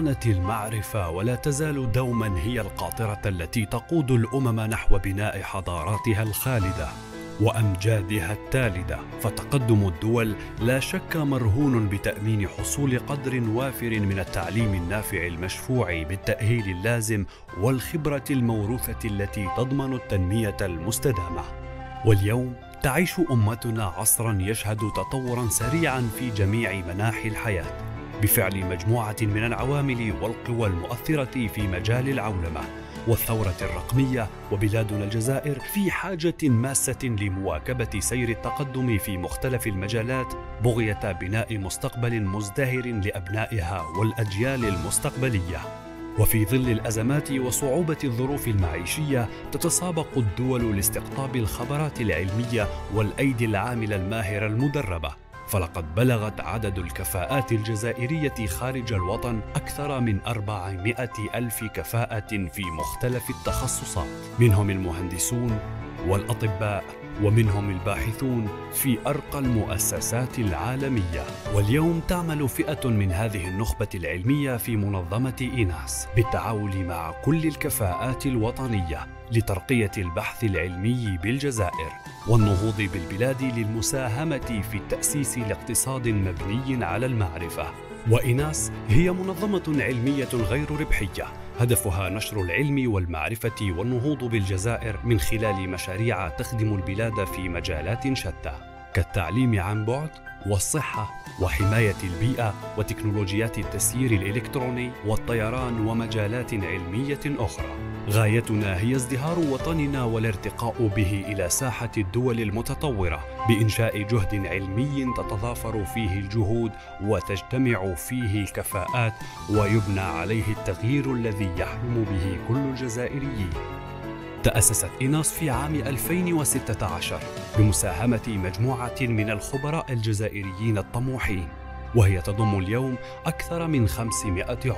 كانت المعرفة ولا تزال دوما هي القاطرة التي تقود الأمم نحو بناء حضاراتها الخالدة وأمجادها التالدة. فتقدم الدول لا شك مرهون بتأمين حصول قدر وافر من التعليم النافع المشفوع بالتأهيل اللازم والخبرة الموروثة التي تضمن التنمية المستدامة. واليوم تعيش أمتنا عصرا يشهد تطورا سريعا في جميع مناحي الحياة. بفعل مجموعة من العوامل والقوى المؤثرة في مجال العولمة والثورة الرقمية وبلادنا الجزائر في حاجة ماسة لمواكبة سير التقدم في مختلف المجالات بغية بناء مستقبل مزدهر لأبنائها والأجيال المستقبلية. وفي ظل الأزمات وصعوبة الظروف المعيشية تتسابق الدول لاستقطاب الخبرات العلمية والأيدي العاملة الماهرة المدربة فلقد بلغت عدد الكفاءات الجزائرية خارج الوطن أكثر من 400 ألف كفاءة في مختلف التخصصات. منهم المهندسون والأطباء ومنهم الباحثون في أرقى المؤسسات العالمية. واليوم تعمل فئة من هذه النخبة العلمية في منظمة إيناس بالتعاون مع كل الكفاءات الوطنية. لترقية البحث العلمي بالجزائر والنهوض بالبلاد للمساهمة في تأسيس لاقتصاد مبني على المعرفة. وإناس هي منظمة علمية غير ربحية. هدفها نشر العلم والمعرفة والنهوض بالجزائر من خلال مشاريع تخدم البلاد في مجالات شتى. كالتعليم عن بعد والصحة وحماية البيئة وتكنولوجيات التسيير الإلكتروني والطيران ومجالات علمية أخرى. غايتنا هي ازدهار وطننا والارتقاء به إلى ساحة الدول المتطورة بإنشاء جهد علمي تتضافر فيه الجهود وتجتمع فيه الكفاءات ويبنى عليه التغيير الذي يحلم به كل الجزائريين. تأسست إيناس في عام 2016 بمساهمة مجموعة من الخبراء الجزائريين الطموحين وهي تضم اليوم أكثر من 500 عضو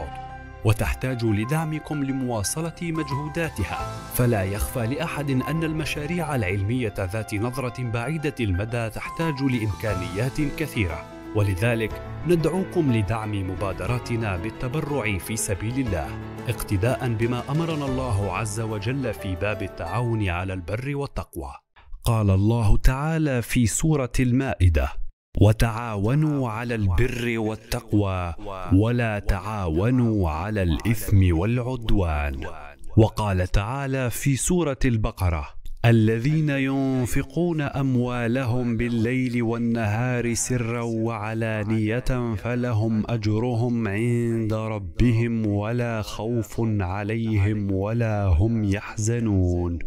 وتحتاج لدعمكم لمواصلة مجهوداتها. فلا يخفى لأحد أن المشاريع العلمية ذات نظرة بعيدة المدى تحتاج لإمكانيات كثيرة. ولذلك ندعوكم لدعم مبادراتنا بالتبرع في سبيل الله اقتداء بما أمرنا الله عز وجل في باب التعاون على البر والتقوى. قال الله تعالى في سورة المائدة وتعاونوا على البر والتقوى ولا تعاونوا على الإثم والعدوان وقال تعالى في سورة البقرة الذين ينفقون اموالهم بالليل والنهار سرا وعلانيه فلهم اجرهم عند ربهم ولا خوف عليهم ولا هم يحزنون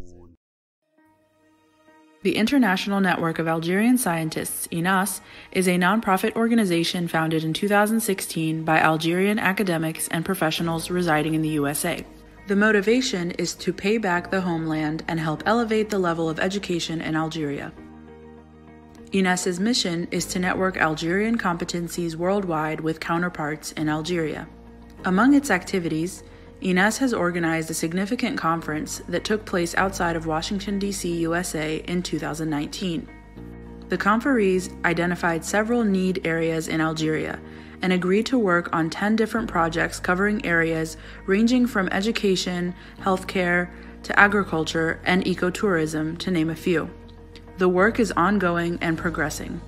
The International Network of Algerian Scientists, INAS, is a nonprofit organization founded in 2016 by Algerian academics and professionals residing in the USA. The motivation is to pay back the homeland and help elevate the level of education in Algeria. INAS's mission is to network Algerian competencies worldwide with counterparts in Algeria. Among its activities, INAS has organized a significant conference that took place outside of Washington, D.C., USA in 2019. The conferees identified several need areas in Algeria and agreed to work on 10 different projects covering areas ranging from education, healthcare, to agriculture and ecotourism, to name a few. The work is ongoing and progressing.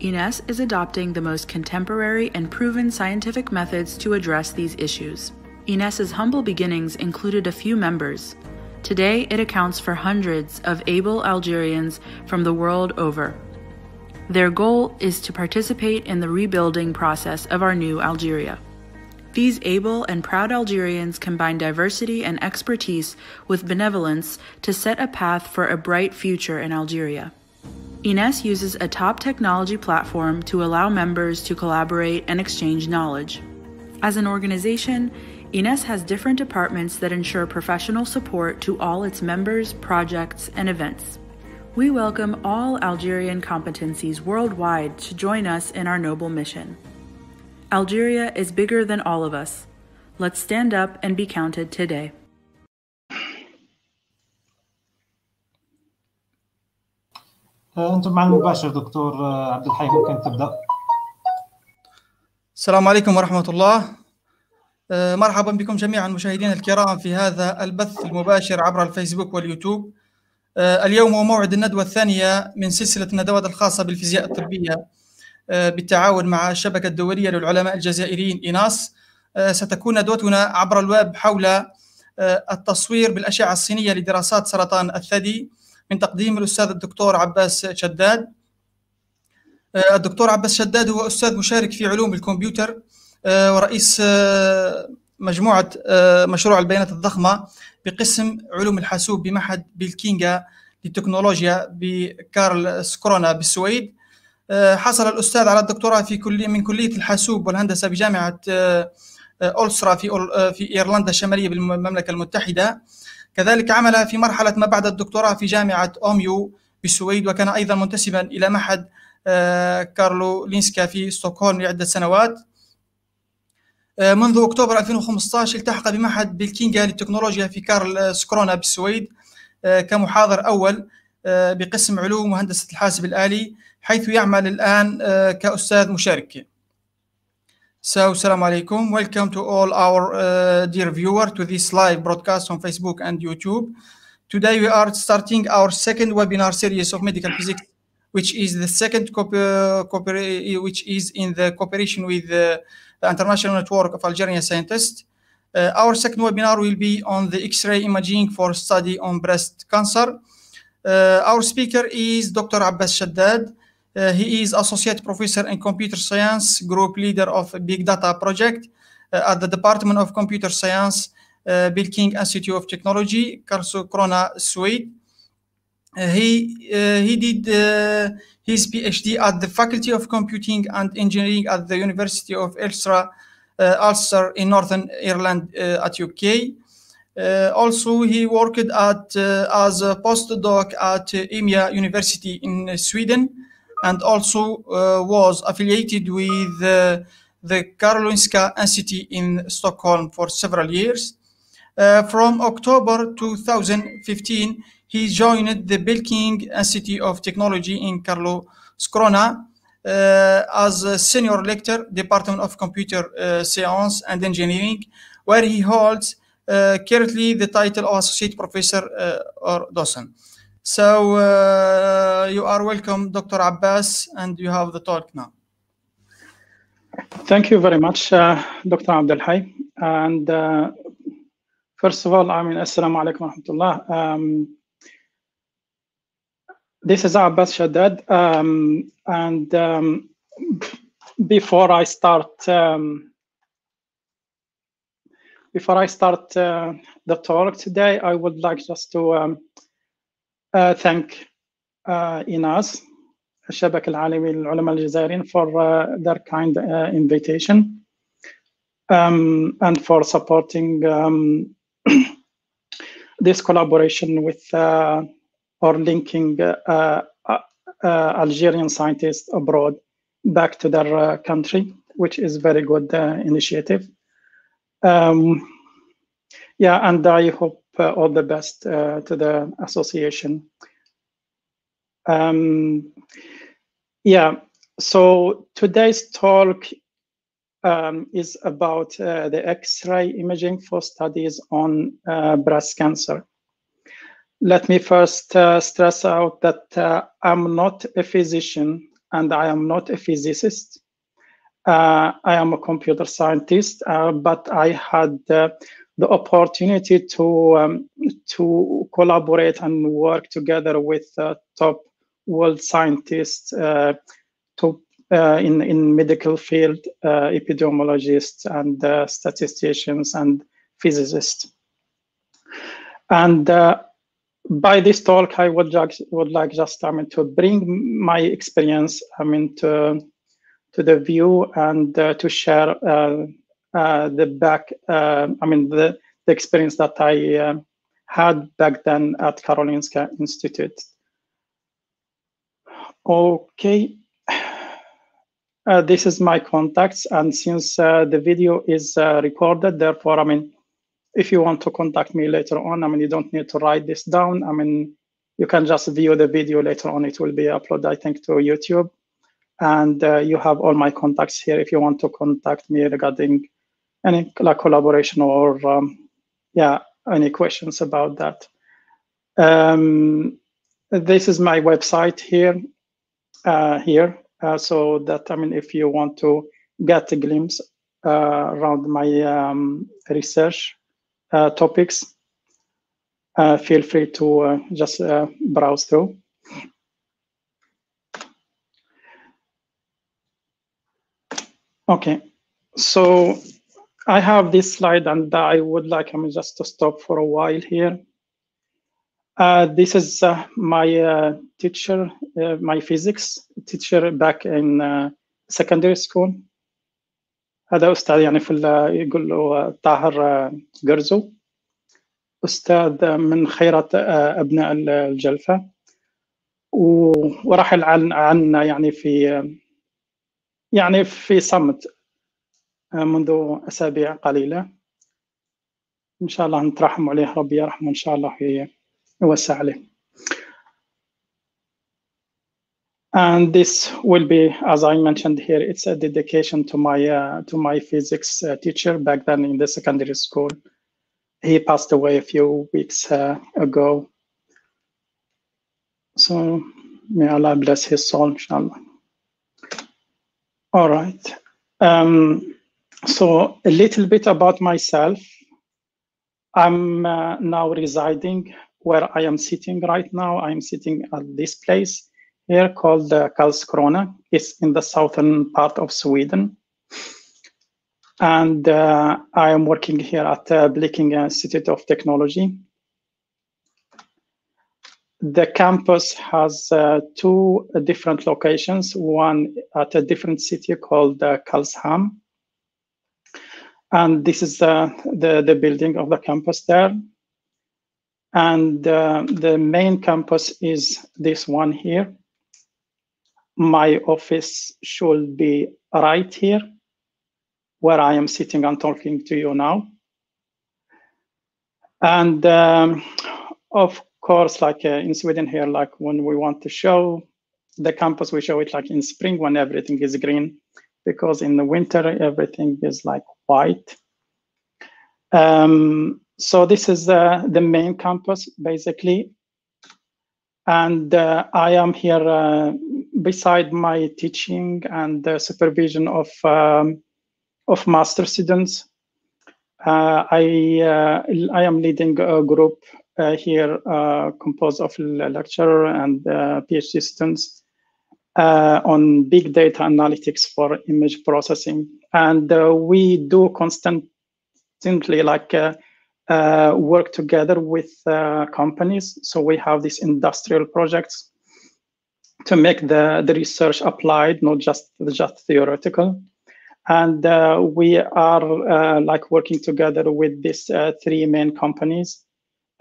INAS is adopting the most contemporary and proven scientific methods to address these issues. INAS's humble beginnings included a few members. Today, it accounts for hundreds of able Algerians from the world over. Their goal is to participate in the rebuilding process of our new Algeria. These able and proud Algerians combine diversity and expertise with benevolence to set a path for a bright future in Algeria. INAS uses a top technology platform to allow members to collaborate and exchange knowledge. As an organization, INAS has different departments that ensure professional support to all its members, projects, and events. We welcome all Algerian competencies worldwide to join us in our noble mission. Algeria is bigger than all of us. Let's stand up and be counted today. انتم مع المباشر دكتور عبد الحي ممكن تبدا السلام عليكم ورحمه الله مرحبا بكم جميعا مشاهدينا الكرام في هذا البث المباشر عبر الفيسبوك واليوتيوب اليوم هو موعد الندوة الثانية من سلسلة الندوات الخاصة بالفيزياء الطبية بالتعاون مع الشبكة الدولية للعلماء الجزائريين إيناس. ستكون ندوتنا عبر الويب حول التصوير بالأشعة الصينية لدراسات سرطان الثدي من تقديم الأستاذ الدكتور عباس شداد. الدكتور عباس شداد هو أستاذ مشارك في علوم الكمبيوتر ورئيس مجموعة مشروع البيانات الضخمة بقسم علوم الحاسوب بمعهد بيلكينغا للتكنولوجيا بكارل سكرونا بالسويد. حصل الأستاذ على الدكتوراه في كلية من كلية الحاسوب والهندسة بجامعة أولسرا في في إيرلندا الشمالية بالمملكة المتحدة. كذلك عمل في مرحلة ما بعد الدكتوراه في جامعة أوميو بالسويد وكان أيضا منتسبا إلى معهد كارلو لينسكا في ستوكهولم لعدة سنوات. منذ أكتوبر 2015 التحق بمعهد بيلكينغا للتكنولوجيا في كارل سكرونا بالسويد كمحاضر أول بقسم علوم وهندسة الحاسب الآلي حيث يعمل الآن كأستاذ مشارك So, Assalamu alaikum. Welcome to all our uh, dear viewer to this live broadcast on Facebook and YouTube. Today we are starting our second webinar series of medical physics, which is the second which is in the cooperation with uh, the International Network of Algerian Scientists. Uh, our second webinar will be on the X-ray imaging for study on breast cancer. our speaker is Dr. Abbas Cheddad. Uh, he is associate professor in computer science, group leader of a big data project uh, at the Department of Computer Science, uh, Blekinge Institute of Technology, Karlskrona, Sweden. Uh, he uh, he did uh, his PhD at the Faculty of Computing and Engineering at the University of Ulster, Ulster in Northern Ireland at UK. also, he worked at as a postdoc at Umeå University in Sweden and also uh, was affiliated with uh, the Karolinska Institute in Stockholm for several years. Uh, from October 2015, he joined the Blekinge Institute of Technology in Carlo Scrona as a senior lecturer, Department of Computer Science and Engineering, where he holds currently the title of Associate Professor or Docent. So uh, you are welcome, Dr. Abbas, and you have the talk now. Thank you very much, uh, Dr. Abdel Hay. And uh, first of all, I mean, Assalamu alaikum wa rahmatullah. Um, this is Abbas Cheddad, um, and um, before I start, um, before I start uh, the talk today, I would like just to um, uh, thank uh, INAS, Shabak Al Alimi Al Ulama Al Jazairin, for uh, their kind uh, invitation um, and for supporting um, this collaboration with. Uh, or linking uh, Algerian scientists abroad back to their country, which is very good initiative. Um, yeah, and I hope uh, all the best uh, to the association. Um, yeah, so today's talk um, is about uh, the X-ray imaging for studies on breast cancer. Let me first stress out that I'm not a physician and I am not a physicist. Uh, I am a computer scientist, uh, but I had uh, the opportunity to um, to collaborate and work together with top world scientists to in in medical field, epidemiologists and statisticians and physicists. And by this talk, I would, would like just I mean, to bring my experience I mean, to, to the view and uh, to share uh, uh, the back, I mean, the, the experience that I had back then at Karolinska Institute. Okay. Uh, this is my contacts and since uh, the video is uh, recorded therefore i mean if you want to contact me later on i mean you don't need to write this down i mean you can just view the video later on it will be uploaded i think to youtube and you have all my contacts here if you want to contact me regarding any like collaboration or um, yeah, any questions about that. Um, this is my website here, uh, here. Uh, so that, I mean, if you want to get a glimpse uh, around my um, research uh, topics, uh, feel free to uh, just browse through. Okay, so I have this slide and I would like I mean, just to stop for a while here. Uh, this is uh, my uh, teacher, uh, my physics teacher back in uh, secondary school. هذا أستاذ يعني في يقول له طاهر قرزو. أستاذ من خيرة أبناء الجلفة ورحل عن عنا يعني في يعني في صمت منذ أسابيع قليلة. إن شاء الله نترحم عليه ربي يرحمه إن شاء الله يوسع عليه. And this will be, as I mentioned here, it's a dedication to my uh, to my physics uh, teacher back then in the secondary school. He passed away a few weeks uh, ago. So may Allah bless his soul, inshallah. All right. Um, so a little bit about myself. I'm uh, now residing where I am sitting right now. I'm sitting at this place here called uh, Karlskrona. It's in the southern part of Sweden. And uh, I am working here at uh, Blekinge Institute of Technology. The campus has uh, two different locations, one at a different city called uh, Karlshamn, and this is the, the building of the campus there. And uh, the main campus is this one here. My office should be right here, where I am sitting and talking to you now. And um, of course, like uh, in Sweden here, like when we want to show the campus, we show it like in spring when everything is green, because in the winter, everything is like white. Um, so this is uh, the main campus, basically. And uh, I am here uh, beside my teaching and the supervision of, um, of master students. Uh, I, uh, I am leading a group uh, here composed of lecturer and PhD students on big data analytics for image processing. And we do constantly like uh, uh, work together with uh, companies. So we have these industrial projects to make the, the research applied, not just just theoretical. And uh, we are uh, like working together with these uh, three main companies.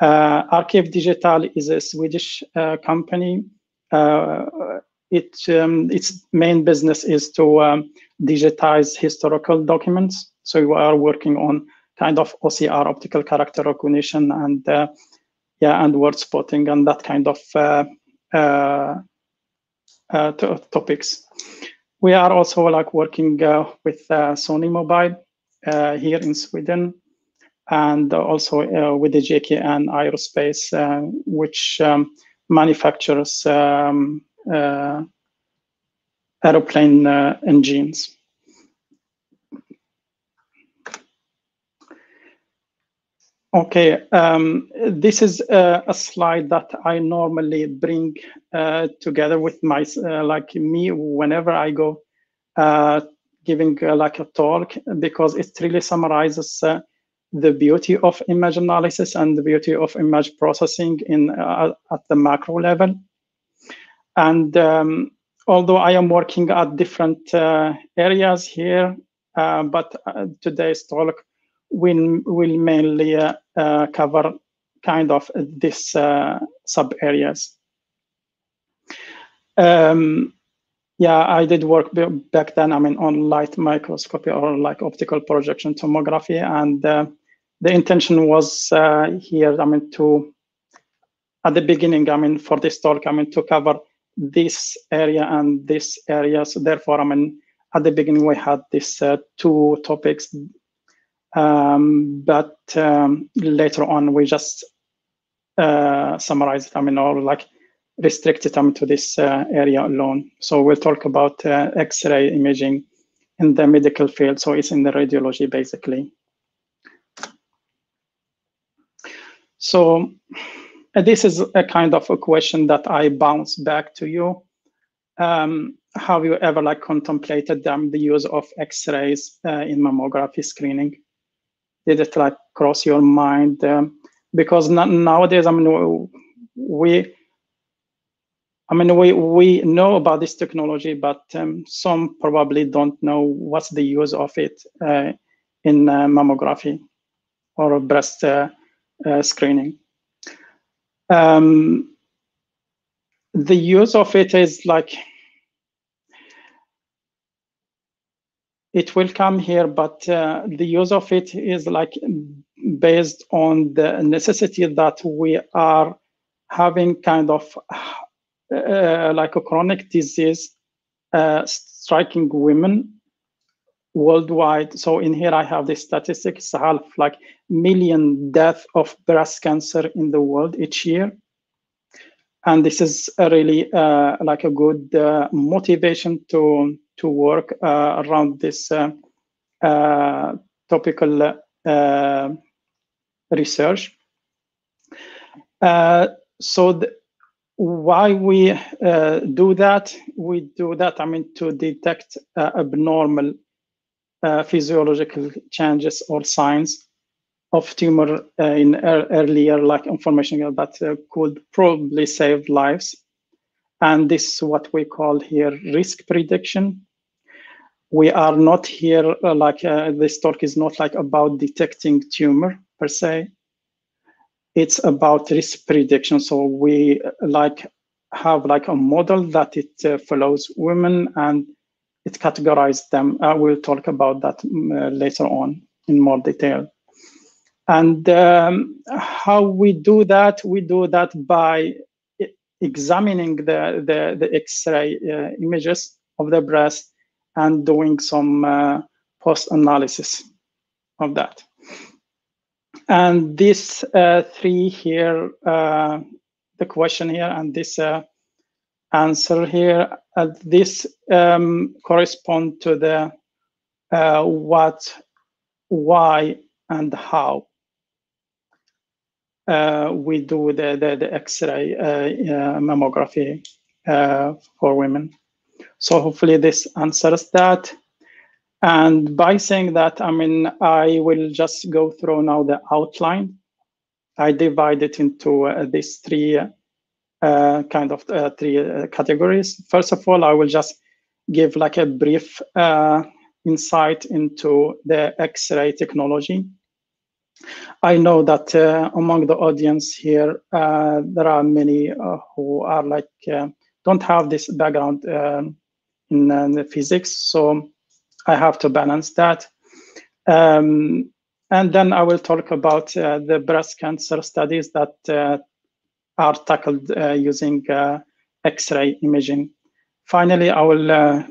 ArkivDigital is a Swedish company. it um, its main business is to um, digitize historical documents. So we are working on kind of OCR, optical character recognition, and uh, yeah, and word spotting and that kind of uh, uh topics. We are also like working uh, with uh, Sony Mobile here in Sweden, and also with the GKN Aerospace, which um, manufactures um, aeroplane engines. Okay, um, this is uh, a slide that I normally bring uh, together with my, uh, like me, whenever I go uh, giving like a talk, because it really summarizes the beauty of image analysis and the beauty of image processing in at the macro level. And um, although I am working at different areas here, but today's talk will will mainly uh, uh, cover kind of this uh, sub areas. Um, yeah, I did work back then. I mean, on light microscopy or like optical projection tomography, and uh, the intention was uh, here. I mean, to at the beginning. I mean, for this talk, I mean, to cover this area and this area. So therefore, I mean, at the beginning we had these uh, two topics Um, but um, later on, we just uh, summarize it, I mean, or like restrict them to this uh, area alone. So we'll talk about uh, X-ray imaging in the medical field. So it's in the radiology, basically. So uh, this is a kind of a question that I bounce back to you. Um, have you ever like contemplated um, the use of X-rays uh, in mammography screening? Did it like cross your mind? Um, because nowadays, I mean, we, I mean, we we know about this technology, but um, some probably don't know what's the use of it uh, in uh, mammography or breast uh, uh screening. Um, the use of it is like it will come here, but uh, the use of it is like based on the necessity that we are having kind of uh, like a chronic disease uh, striking women worldwide. So in here I have the statistics, half like million death of breast cancer in the world each year. And this is really uh, like a good uh, motivation to to work uh, around this uh, uh, topical research. so the, why we uh, do that? We do that i mean to detect uh, abnormal uh, physiological changes or signs of tumor in er earlier like information that could probably save lives. And this is what we call here risk prediction. We are not here uh, like uh, this talk is not like about detecting tumor per se it's about risk prediction. So we uh, like have like a model that it uh, follows women and it categorizes them. Uh, we'll talk about that um, uh, later on in more detail. And um, how we do that? We do that by examining the the, the x-ray images of the breast and doing some uh, post analysis of that. And these uh, three here, uh, the question here and this uh, answer here, uh, this um, correspond to the uh, what, why, and how. we do the, the, the X-ray mammography for women. So hopefully this answers that. And by saying that, I mean, I will just go through now the outline. I divide it into uh, these three uh, kind of uh, three uh, categories. First of all, I will just give like a brief uh, insight into the X-ray technology. I know that uh, among the audience here, there are many who are like, don't have this background um, in, in physics. So I have to balance that. Um, and then I will talk about uh, the breast cancer studies that uh, are tackled uh, using uh, X-ray imaging. Finally, I will uh,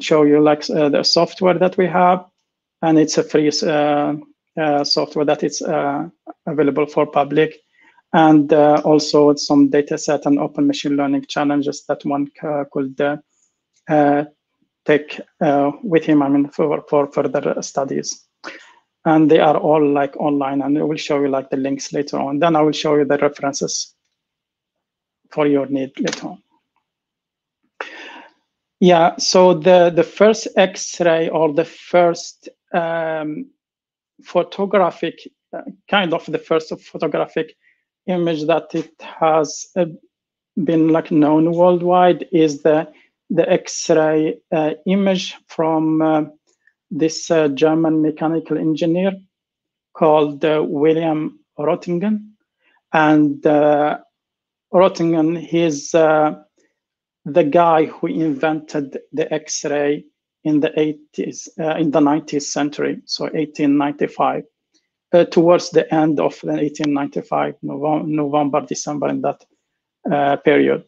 show you like the software that we have, and it's a free software that is available for public, and also some data set and open machine learning challenges that one could uh, take uh, with him, I mean, for, for further studies. And they are all like online and I will show you like the links later on. Then I will show you the references for your need later on. Yeah, so the, the first X-ray or the first um, photographic, uh, kind of the first photographic image that it has uh, been like known worldwide is the the X-ray uh, image from uh, this uh, German mechanical engineer called William Röntgen. And Röntgen, he's the guy who invented the X-ray in the 80s, uh, in the 19th century, so 1895, uh, towards the end of the 1895, November, November December, in that uh, period.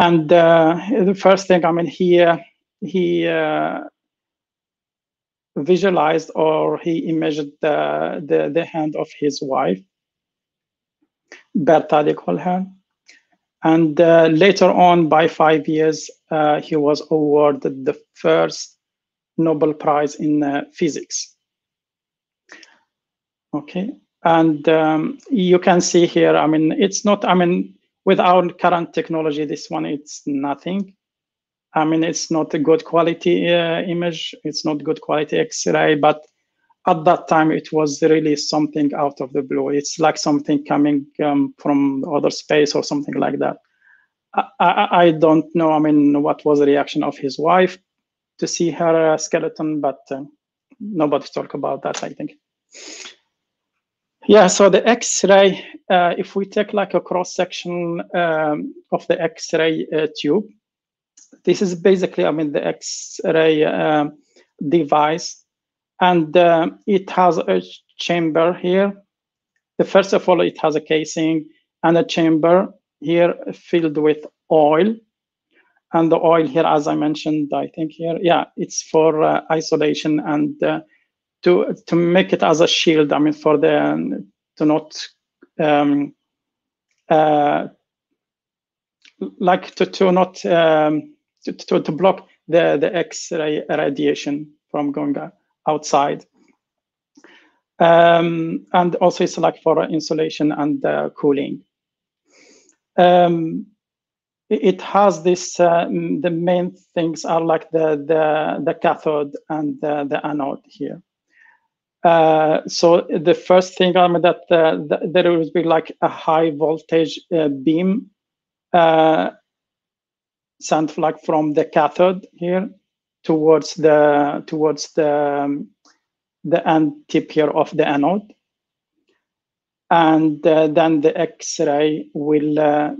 And uh, the first thing, I mean, he uh, he uh, visualized or he imaged the, the, the hand of his wife, they call her. And uh, later on, by five years, uh, he was awarded the first Nobel Prize in uh, physics. Okay, and um, you can see here, I mean, it's not, I mean, with our current technology, this one, it's nothing. I mean, it's not a good quality uh, image. It's not good quality X-ray, but at that time, it was really something out of the blue. It's like something coming um, from other space or something like that. I, I, I, don't know. I mean, what was the reaction of his wife to see her uh, skeleton, but uh, nobody talk about that. I think. Yeah. So the X-ray, uh, if we take like a cross section um, of the X-ray uh, tube, this is basically, I mean, the X-ray uh, device, and uh, it has a chamber here. The first of all, it has a casing and a chamber here filled with oil. And the oil here, as I mentioned, I think here, yeah, it's for uh, isolation and uh, to to make it as a shield. I mean, for the to not um, uh, like to to not um, to, to, to block the, the X-ray radiation from going outside. Um, and also it's like for insulation and uh, cooling. Um, it has this, uh, the main things are like the, the, the cathode and the, the anode here. Uh, so the first thing I mean, that uh, the, there will be like a high voltage uh, beam uh, sent like from the cathode here towards the towards the um, the end tip here of the anode. And uh, then the x-ray will uh,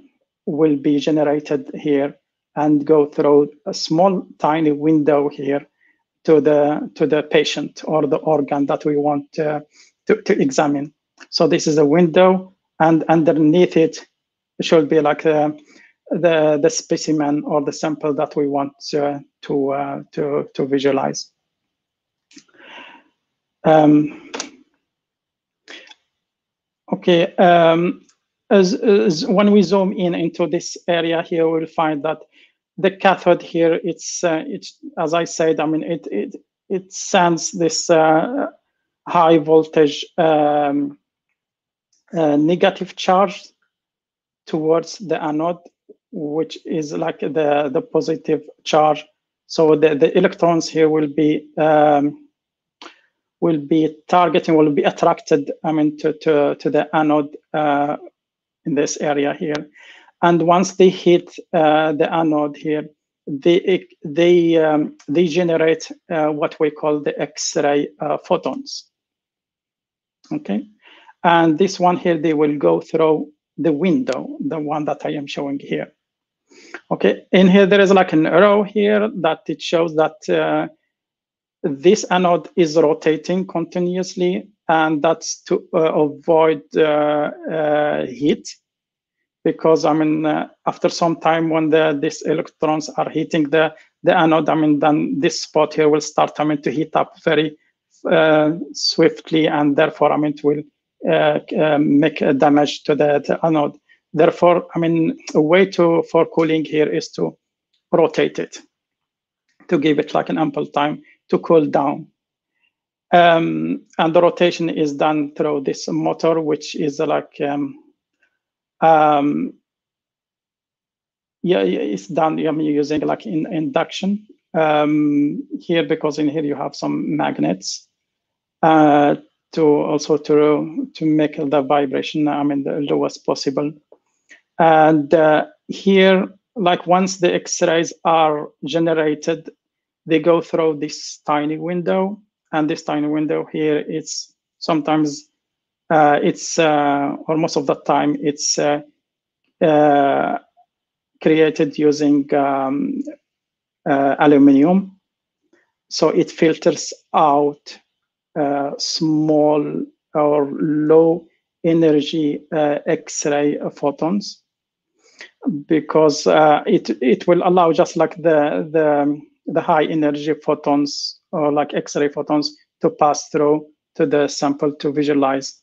will be generated here and go through a small tiny window here to the to the patient or the organ that we want uh, to, to examine so this is a window and underneath it should be like a, the the specimen or the sample that we want uh, to uh, to to visualize. Um, okay, um, as, as, when we zoom in into this area here, we'll find that the cathode here, it's uh, it's as I said, I mean it it it sends this uh, high voltage um, uh, negative charge towards the anode which is like the, the positive charge. So the, the electrons here will be um, will be targeting, will be attracted, I mean, to, to, to the anode uh, in this area here. And once they hit uh, the anode here, they they um, they generate uh, what we call the X-ray uh, photons. Okay, and this one here they will go through the window, the one that I am showing here. Okay, in here there is like an arrow here that it shows that uh, this anode is rotating continuously and that's to uh, avoid uh, heat because I mean uh, after some time when the these electrons are hitting the the anode I mean then this spot here will start I mean to heat up very uh, swiftly and therefore I mean it will make damage to the, the anode Therefore, I mean, a way to for cooling here is to rotate it to give it like an ample time to cool down. Um, and the rotation is done through this motor, which is like, um, um, yeah, it's done I mean, using like in induction um, here because in here you have some magnets uh, to also to to make the vibration I mean the lowest possible and uh, here, like once the X-rays are generated, they go through this tiny window. And this tiny window here, it's sometimes, it's, uh, or most of the time, it's uh, uh, created using um, uh, aluminium. So it filters out small or low energy X-ray photons because uh, it it will allow just like the the the high energy photons or like X-ray photons to pass through to the sample to visualize.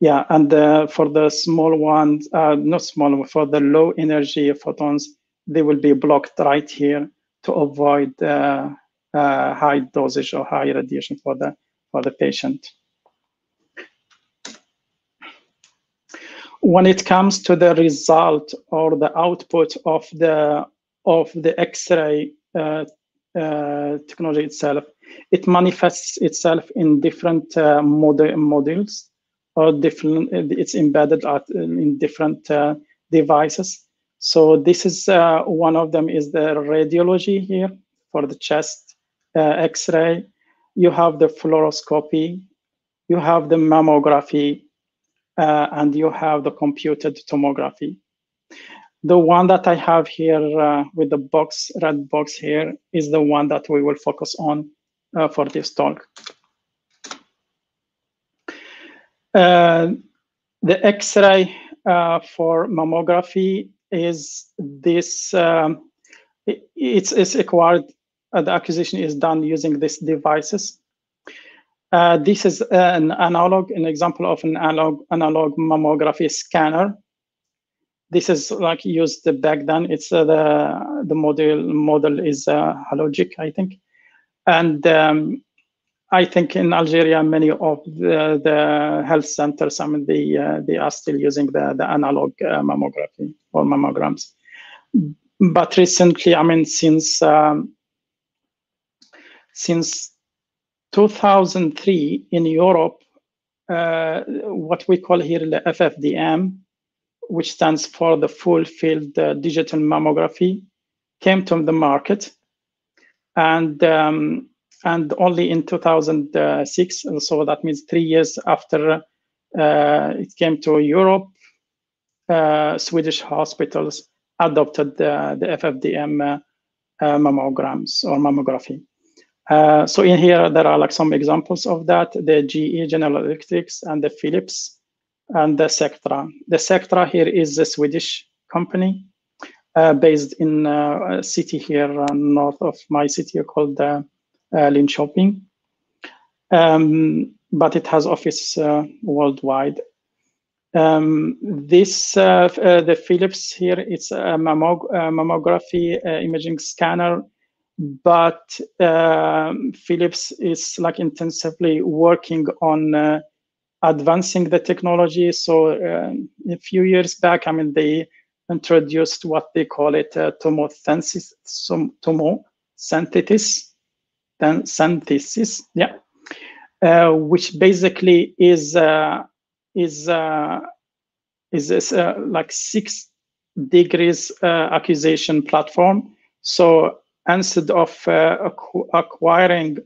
Yeah, and uh, for the small ones, uh, not small, for the low energy photons, they will be blocked right here to avoid uh, uh high dosage or high radiation for the for the patient. When it comes to the result or the output of the of the X-ray uh, uh, technology itself, it manifests itself in different uh, model modules or different. It's embedded at, in different uh, devices. So this is uh, one of them is the radiology here for the chest uh, X-ray. You have the fluoroscopy, you have the mammography, uh, and you have the computed tomography. The one that I have here uh, with the box, red box here, is the one that we will focus on uh, for this talk. Uh, the X-ray uh, for mammography is this, um, it, it's, it's acquired, uh, the acquisition is done using these devices. Uh, this is an analog, an example of an analog, analog mammography scanner. This is like used back then. It's uh, the the model model is uh, Hologic, I think, and um, I think in Algeria many of the, the health centers, I mean, they uh, they are still using the the analog uh, mammography or mammograms. But recently, I mean, since um, since 2003 in Europe, uh, what we call here the FFDM, which stands for the full field uh, digital mammography, came to the market. And, um, and only in 2006, so that means three years after uh, it came to Europe, uh, Swedish hospitals adopted the, the FFDM uh, mammograms or mammography. Uh, so in here, there are like some examples of that, the GE, General Electrics, and the Philips, and the Sectra. The Sectra here is a Swedish company uh, based in a city here uh, north of my city called uh, uh Linköping. Um, but it has office uh, worldwide. Um, this, the Philips here, it's a mammog mammography imaging scanner but um, Philips is like intensively working on uh, advancing the technology. So uh, a few years back, I mean, they introduced what they call it uh, tomosynthesis, tomosynthesis, synthesis, yeah, uh, which basically is uh, is uh, is, is uh, like six degrees accusation platform. So instead of uh, acquiring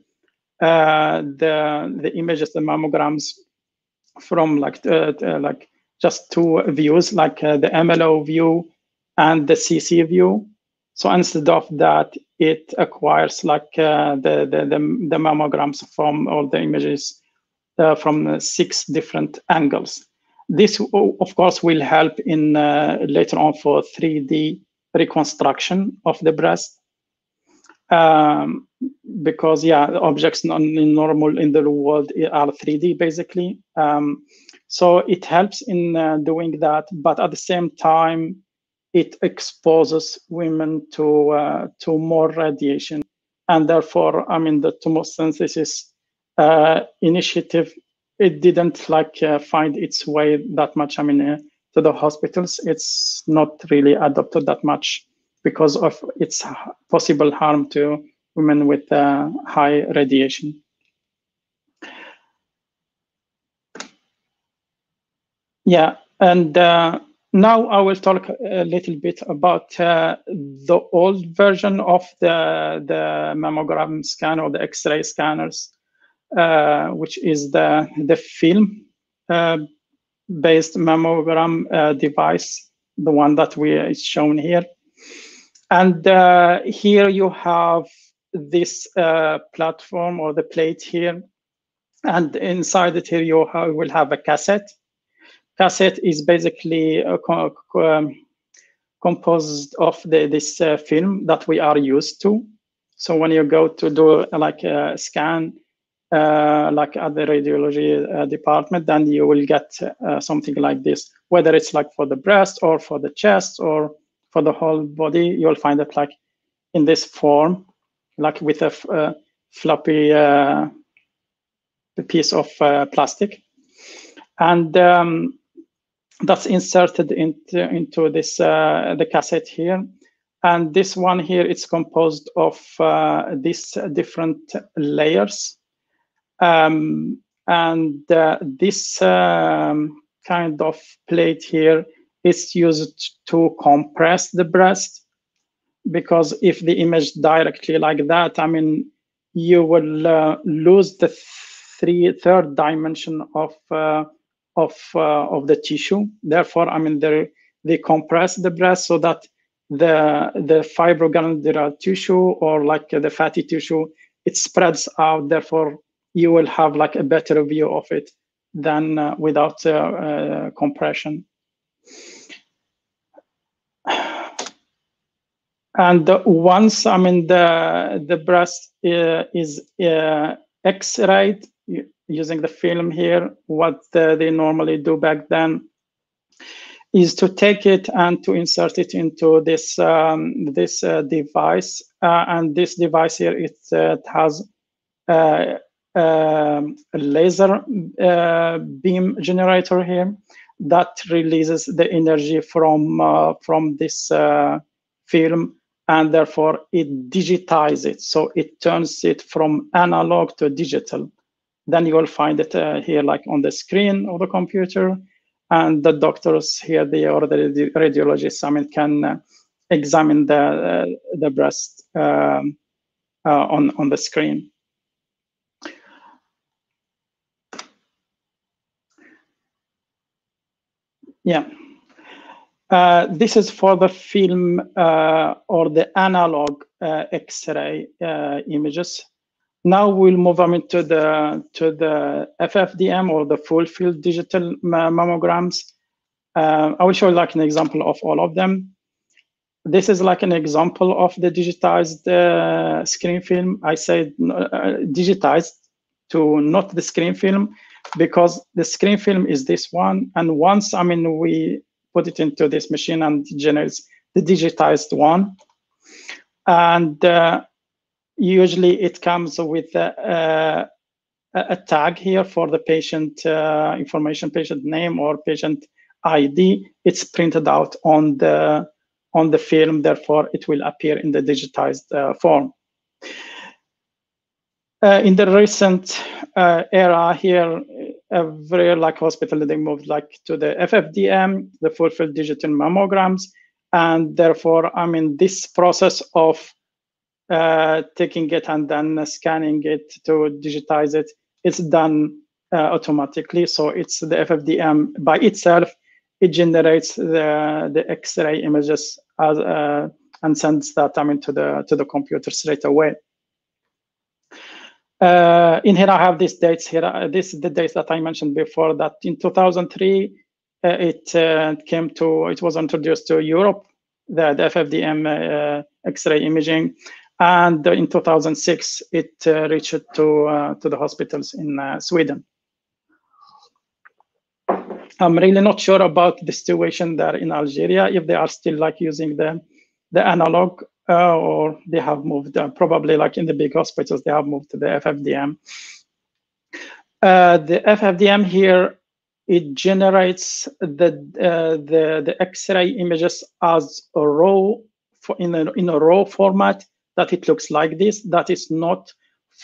uh, the the images, the mammograms from like uh, like just two views, like the MLO view and the CC view. So instead of that, it acquires like uh, the, the, the the mammograms from all the images uh, from six different angles. This, of course, will help in uh, later on for 3D reconstruction of the breast um, because yeah, objects in normal in the world are 3D basically. Um, so it helps in uh, doing that, but at the same time, it exposes women to uh, to more radiation, and therefore, I mean, the tomosynthesis uh, initiative it didn't like uh, find its way that much. I mean, uh, to the hospitals, it's not really adopted that much because of its possible harm to women with uh, high radiation. Yeah, and uh, now I will talk a little bit about uh, the old version of the, the mammogram scanner or the X-ray scanners, uh, which is the, the film uh, based mammogram uh, device, the one that we is shown here. And uh, here you have this uh, platform or the plate here. And inside it here, you have, will have a cassette. Cassette is basically uh, um, composed of the, this uh, film that we are used to. So when you go to do like a scan, uh, like at the radiology uh, department, then you will get uh, something like this. Whether it's like for the breast or for the chest or for the whole body, you'll find it like in this form, like with a uh, floppy uh, piece of uh, plastic. And um, that's inserted into, into this the cassette here. And this one here, it's composed of these different layers um, and uh, this um, kind of plate here is used to compress the breast because if the image directly like that, I mean, you will uh, lose the three third dimension of uh, of uh, of the tissue. Therefore, I mean, they they compress the breast so that the the fibroglandular tissue or like the fatty tissue it spreads out. Therefore, you will have like a better view of it than uh, without uh, uh, compression. And once I mean the the breast uh, is uh, X-rayed using the film here, what they normally do back then is to take it and to insert it into this um, this uh, device. and this device here it, it has um, a laser uh, beam generator here that releases the energy from uh, from this uh, film and therefore it digitizes it so it turns it from analog to digital then you will find it uh, here like on the screen of the computer and the doctors here the or the radiologists i mean can uh, examine the uh, the breast um, on on the screen Yeah. Uh, this is for the film uh, or the analog uh, X-ray uh, images. Now we'll move on into the to the FFDM or the full field digital mammograms. Uh, I will show like an example of all of them. This is like an example of the digitized uh, screen film. I said digitized to not the screen film because the screen film is this one. And once, I mean, we put it into this machine and generates the digitized one. And uh, usually it comes with a, a, a, tag here for the patient uh, information, patient name or patient ID. It's printed out on the on the film, therefore it will appear in the digitized uh, form. Uh, in the recent uh, era here, every like hospital they moved like to the FFDM, the full field digital mammograms, and therefore, I mean, this process of uh, taking it and then scanning it to digitize it. it is done uh, automatically. So it's the FFDM by itself. It generates the the X-ray images as, uh, and sends that I mean to the to the computer straight away. Uh, in here, I have these dates here. Uh, this is the dates that I mentioned before that in 2003, uh, it uh, came to, it was introduced to Europe, the, the FFDM uh, X-ray imaging. And in 2006, it uh, reached to, to the hospitals in Sweden. I'm really not sure about the situation there in Algeria, if they are still like using the, the analog uh, or they have moved uh, probably like in the big hospitals they have moved to the FFDM. Uh, the FFDM here it generates the uh, the the X-ray images as a raw in a in a raw format that it looks like this. That is not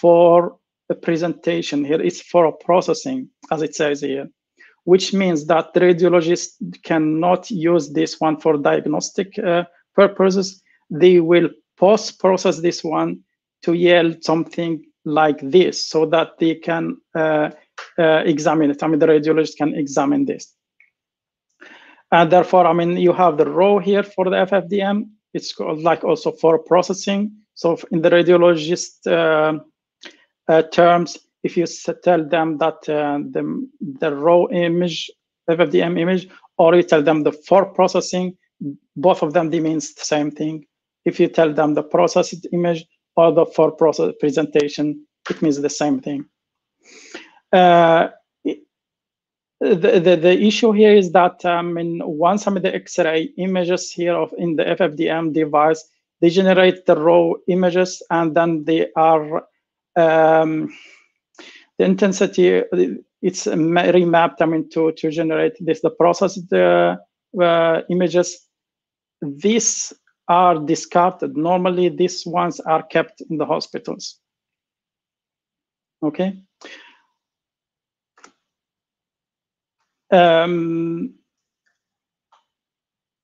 for a presentation here. It's for a processing, as it says here, which means that the radiologist cannot use this one for diagnostic uh, purposes they will post process this one to yield something like this so that they can uh, uh, examine it. I mean, the radiologist can examine this. And therefore, I mean, you have the row here for the FFDM. It's called like also for processing. So in the radiologist uh, uh terms, if you tell them that uh, the, the raw image, FFDM image, or you tell them the for processing, both of them, they means the same thing if you tell them the processed image or the for process presentation, it means the same thing. Uh, the, the, the issue here is that um, in once some of the X-ray images here of in the FFDM device, they generate the raw images and then they are um, the intensity it's remapped I mean to to generate this the process the uh, images. These are discarded. Normally these ones are kept in the hospitals. Okay um,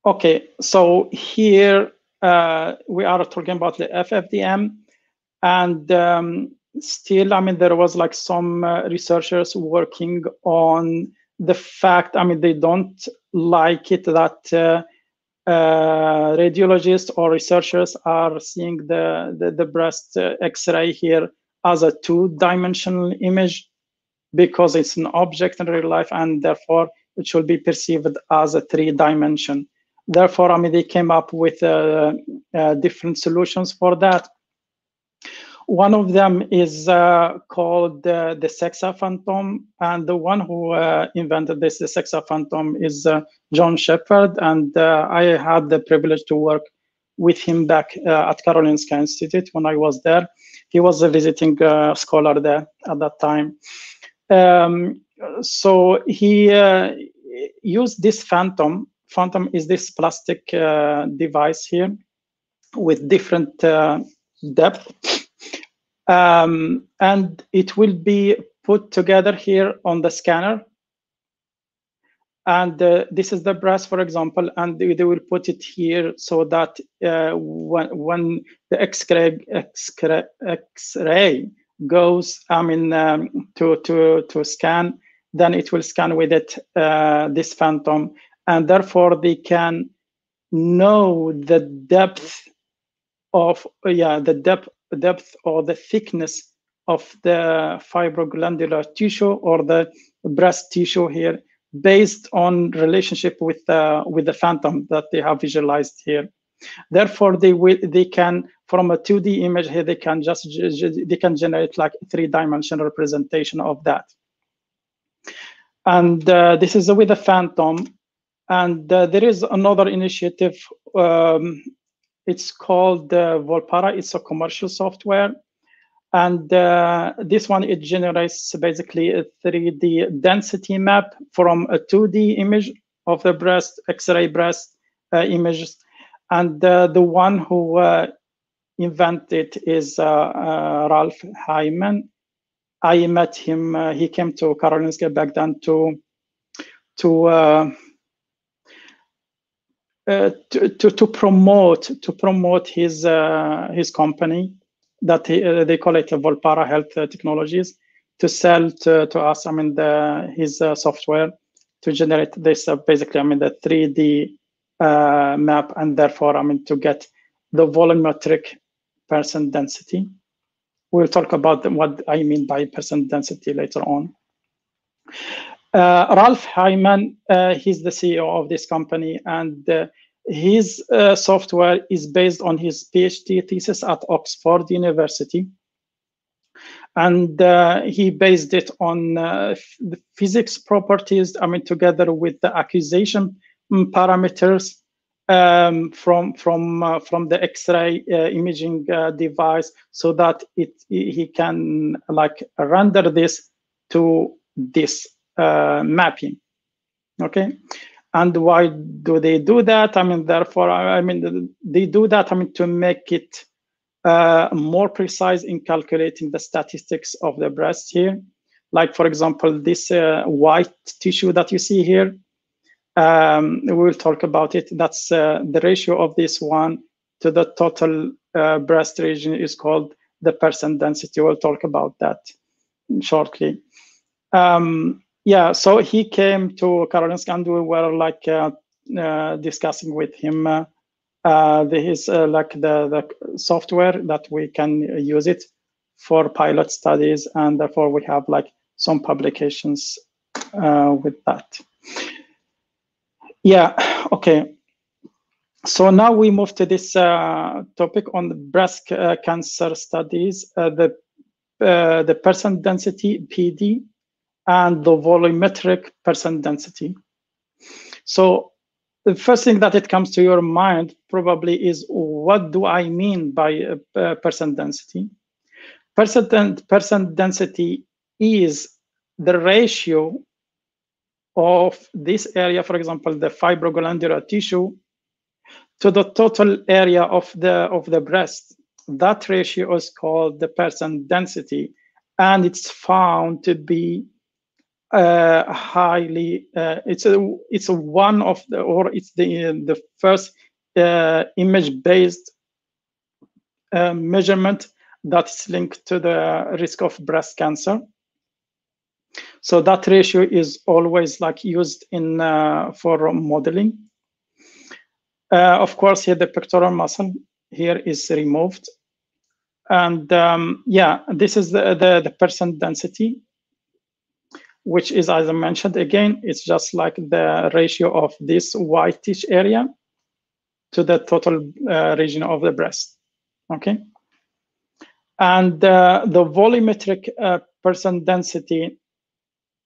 okay so here uh, we are talking about the FFDM and um, still, I mean, there was like some uh, researchers working on the fact, I mean, they don't like it that uh, uh, radiologists or researchers are seeing the, the, the breast uh, X-ray here as a two-dimensional image because it's an object in real life and therefore it should be perceived as a three-dimension. Therefore, I mean, they came up with uh, uh, different solutions for that. One of them is uh, called uh, the SEXA phantom, and the one who uh, invented this, the SEXA phantom, is uh, John Shepherd, and I had the privilege to work with him back at Karolinska Institute when I was there. He was a visiting scholar there at that time. Um, so he uh, used this phantom. Phantom is this plastic uh, device here with different uh, depth um, and it will be put together here on the scanner. And uh, this is the brass, for example, and they, will put it here so that uh, when, when the X-ray, X-ray goes, I mean, um, to to to scan, then it will scan with it uh, this phantom, and therefore they can know the depth of yeah the depth depth or the thickness of the fibroglandular tissue or the breast tissue here based on relationship with uh, with the phantom that they have visualized here. Therefore they will they can from a 2d image here they can just they can generate like three-dimensional representation of that and uh, this is with the phantom and uh, there is another initiative um, it's called uh, Volpara. It's a commercial software. And uh, this one, it generates basically a 3D density map from a 2D image of the breast, X-ray breast uh, images. And uh, the one who invented is uh, uh, Ralph Highnam. I met him, he came to Karolinska back then to, to uh, to, to, to promote to promote his uh, his company that he, uh, they call it Volpara Health Technologies to sell to, to us. I mean the his software to generate this basically. I mean the 3D map and therefore I mean to get the volumetric percent density. We'll talk about what I mean by percent density later on. Uh, Ralph Highnam, uh, he's the CEO of this company, and uh, his uh, software is based on his PhD thesis at Oxford University. And uh, he based it on uh, the physics properties, I mean, together with the acquisition parameters um, from from from the X-ray imaging device, so that it he can like render this to this uh, mapping. Okay, and why do they do that? I mean, therefore, I mean, they do that. I mean, to make it uh, more precise in calculating the statistics of the breast here. Like, for example, this uh, white tissue that you see here. Um, we will talk about it. That's uh, the ratio of this one to the total uh, breast region is called the percent density. We'll talk about that shortly. Um, yeah, so he came to Karolinska and we were like uh, uh, discussing with him uh, uh his like the, the software that we can use it for pilot studies and therefore we have like some publications with that. Yeah, okay. so now we move to this uh, topic on breast uh, cancer studies, uh, the uh, the percent density PD and the volumetric percent density. So the first thing that it comes to your mind probably is what do I mean by uh, percent density? Percent, percent density is the ratio of this area, for example, the fibroglandular tissue, to the total area of the of the breast. That ratio is called the percent density, and it's found to be uh, highly. Uh, it's a it's a one of the or it's the the first uh, image based uh, measurement that's linked to the risk of breast cancer. So that ratio is always like used in uh, for modeling. Uh, of course, here the pectoral muscle here is removed. And um, yeah, this is the, the, the percent density, which is, as I mentioned, again, it's just like the ratio of this whitish area to the total uh, region of the breast, okay? And uh, the volumetric uh, percent density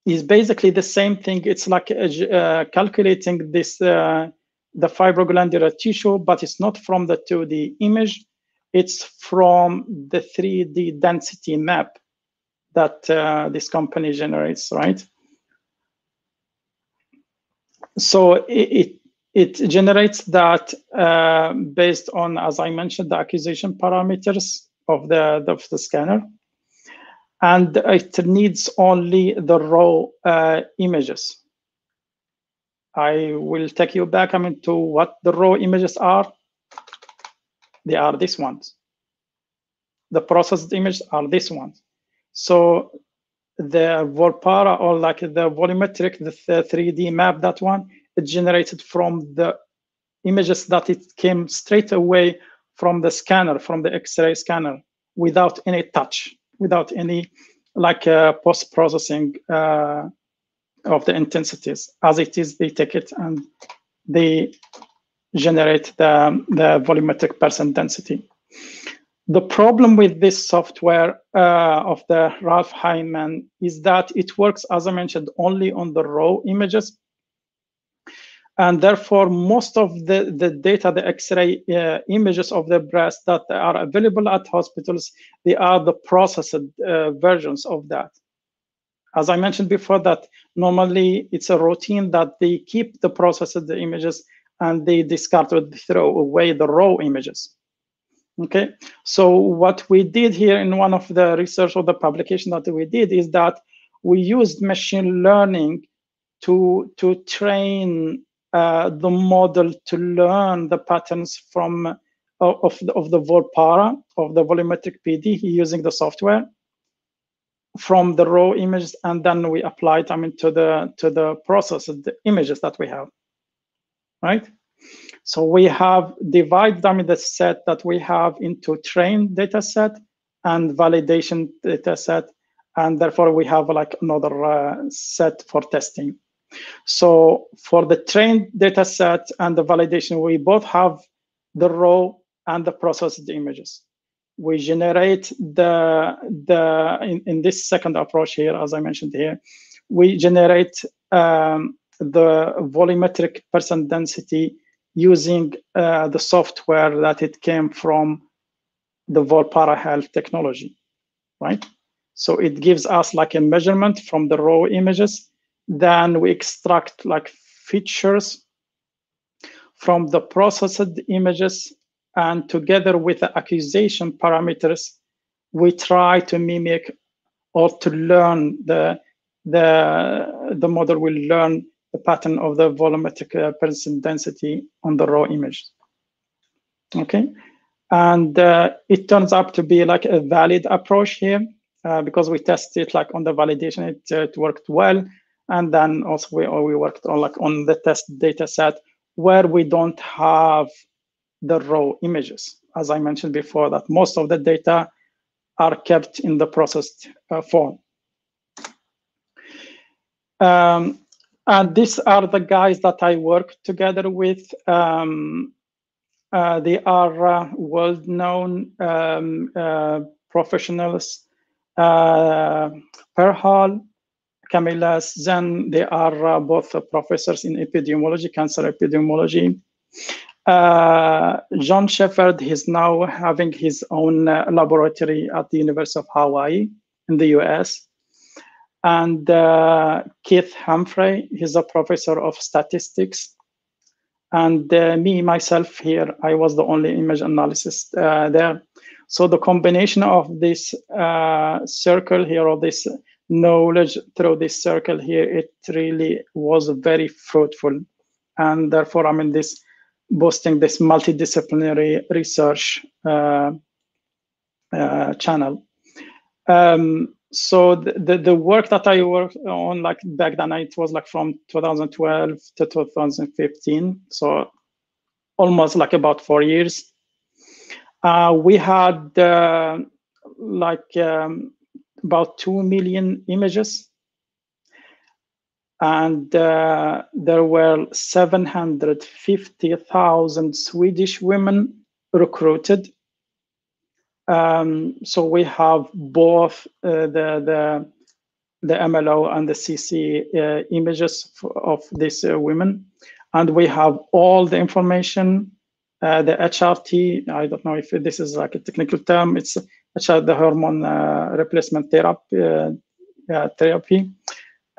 is basically the same thing. It's like uh, calculating this uh, the fibroglandular tissue, but it's not from the 2D image. It's from the 3D density map that uh, this company generates, right? So it, it, it generates that uh, based on, as I mentioned, the acquisition parameters of the, of the scanner. And it needs only the raw uh, images. I will take you back I mean, to what the raw images are. They are these ones. The processed images are these ones. So the Volpara or like the volumetric, the 3D map, that one, it generated from the images that it came straight away from the scanner, from the X-ray scanner, without any touch, without any like uh, post-processing uh, of the intensities. As it is, they take it and they generate the, the volumetric percent density. The problem with this software uh, of the Ralph Highnam is that it works, as I mentioned, only on the raw images. And therefore, most of the, the data, the X-ray uh, images of the breast that are available at hospitals, they are the processed uh, versions of that as I mentioned before, that normally it's a routine that they keep the processed images and they discard or throw away the raw images. Okay, so what we did here in one of the research or the publication that we did is that we used machine learning to to train the model to learn the patterns from uh, of the, of the Volpara of the volumetric PD using the software from the raw images and then we apply them into the to the process the images that we have right? So we have divided them in the set that we have into trained data set and validation data set and therefore we have like another uh, set for testing so for the trained data set and the validation we both have the raw and the processed images we generate the the in, in this second approach here, as I mentioned here, we generate um, the volumetric percent density using uh, the software that it came from the Volpara Health technology, right? So it gives us like a measurement from the raw images. Then we extract like features from the processed images and together with the acquisition parameters, we try to mimic or to learn the the the model will learn the pattern of the volumetric uh, percent density on the raw image. Okay, and uh, it turns out to be like a valid approach here uh, because we tested it like on the validation, it, uh, it worked well, and then also we we worked on like on the test data set where we don't have the raw images. As I mentioned before, that most of the data are kept in the processed uh, form. Um, and these are the guys that I work together with. Um, uh, they are uh, well-known um, uh, professionals. Uh, Per Hall, Kamila Czene, they are uh, both professors in epidemiology, cancer epidemiology. Uh, John Shepherd is now having his own uh, laboratory at the University of Hawaii in the US. And Keith Humphrey, he's a professor of statistics. And uh, me, myself here, I was the only image analysis uh, there. So the combination of this uh, circle here, or this knowledge through this circle here, it really was very fruitful. And therefore, I mean, this boosting this multidisciplinary research uh, uh, channel. Um, so the, the, the work that I worked on like back then, it was like from 2012 to 2015. So almost like about four years. Uh, we had uh, like um, about 2 million images and uh, there were 750,000 Swedish women recruited. Um, so we have both uh, the, the, the MLO and the CC uh, images of these uh, women. And we have all the information, uh, the HRT, I don't know if this is like a technical term, it's HR, the hormone uh, replacement therapy, therapy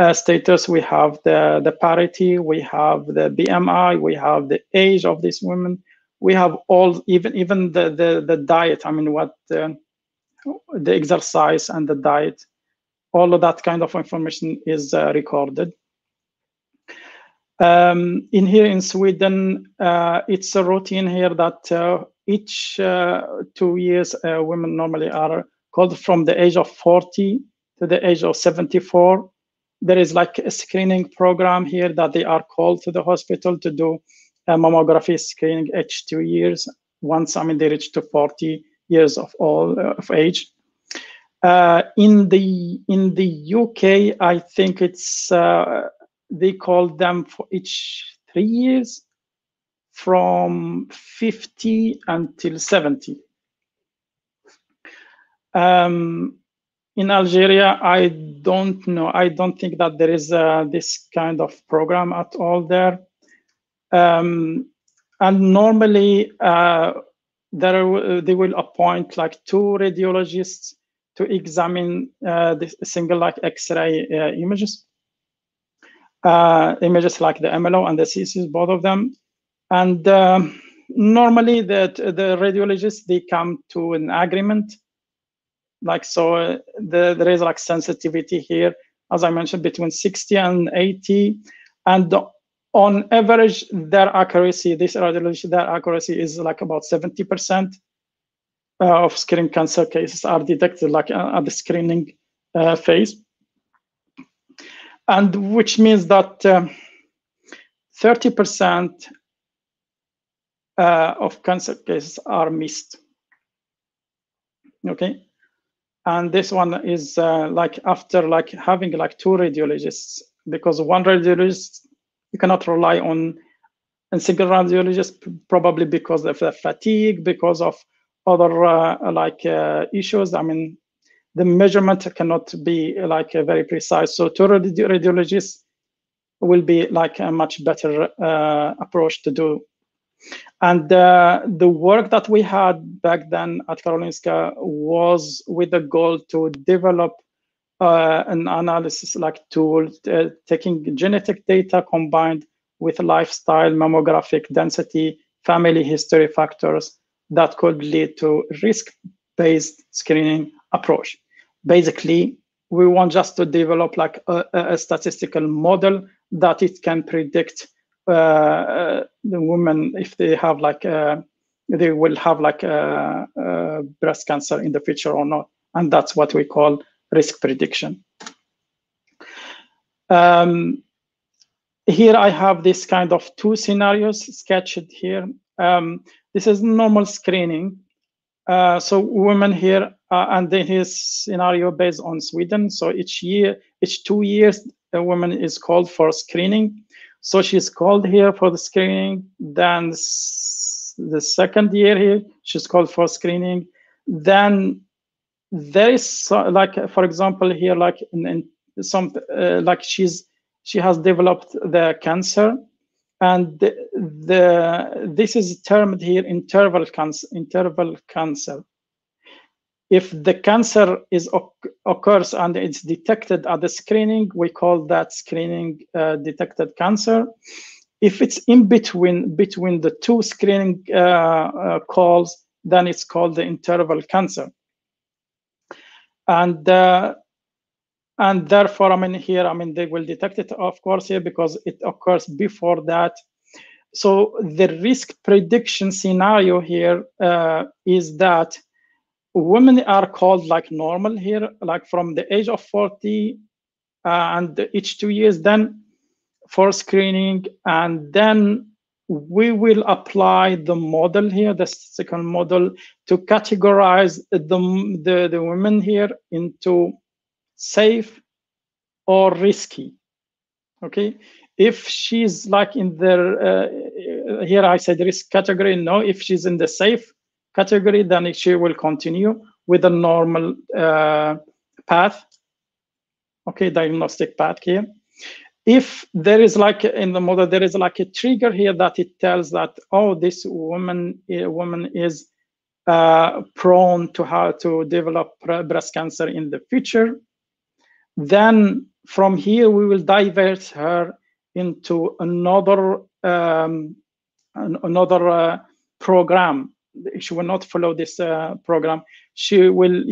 uh, status, we have the, the parity, we have the BMI, we have the age of these women, we have all, even even the, the, the diet, I mean, what the, the exercise and the diet, all of that kind of information is uh, recorded. Um, in here in Sweden, uh, it's a routine here that uh, each uh, two years, uh, women normally are called from the age of 40 to the age of 74 there is like a screening program here that they are called to the hospital to do a mammography screening each two years. Once I mean they reach to 40 years of all uh, of age. Uh, in the in the UK, I think it's uh, they call them for each three years, from 50 until 70. Um, in Algeria, I don't know. I don't think that there is uh, this kind of program at all there. Um, and normally, uh, there they will appoint like two radiologists to examine uh, the single like X-ray uh, images, uh, images like the MLO and the CCs, both of them. And um, normally, the the radiologists they come to an agreement. Like so uh, the, there is like sensitivity here as i mentioned between 60 and 80 and on average their accuracy this radiology their accuracy is like about 70 percent uh, of screen cancer cases are detected like uh, at the screening uh, phase. And which means that 30% uh, uh, of cancer cases are missed. Okay? And this one is uh, like after like having like two radiologists because one radiologist you cannot rely on a single radiologist probably because of the fatigue because of other uh, like uh, issues. I mean the measurement cannot be like uh, very precise. So two radiologists will be like a much better uh, approach to do and uh, the work that we had back then at Karolinska was with the goal to develop uh, an analysis like tool, uh, taking genetic data combined with lifestyle, mammographic density, family history factors that could lead to risk-based screening approach. Basically, we want just to develop like a, a statistical model that it can predict the women if they have like uh, they will have like breast cancer in the future or not, and that's what we call risk prediction. Um, here I have this kind of two scenarios sketched here. Um, this is normal screening. Uh, so women here, uh, and then his scenario based on Sweden. So each year, each two years, a woman is called for screening. So she's called here for the screening. Then the second year here. She's called for screening. Then there is like, for example, here, like in, in some, uh, like she's she has developed the cancer, and the, the this is termed here interval cancer. Interval cancer. If the cancer is occurs and it's detected at the screening, we call that screening uh, detected cancer if it's in between between the two screening uh, uh, calls, then it's called the interval cancer. And uh, and therefore, I mean, here, I mean, they will detect it, of course, here because it occurs before that. So the risk prediction scenario here uh, is that women are called like normal here, like from the age of 40 uh, and each two years, then for screening, and then we will apply the model here, the second model, to categorize the, the, the women here into safe or risky. Okay, if she's like in the uh, here I said risk category, no. If she's in the safe category, then she will continue with a normal uh, path. Okay, diagnostic path here if there is like in the model there is like a trigger here that it tells that oh this woman woman is uh, prone to how to develop breast cancer in the future then from here we will divert her into another um, another uh, program she will not follow this uh, program she will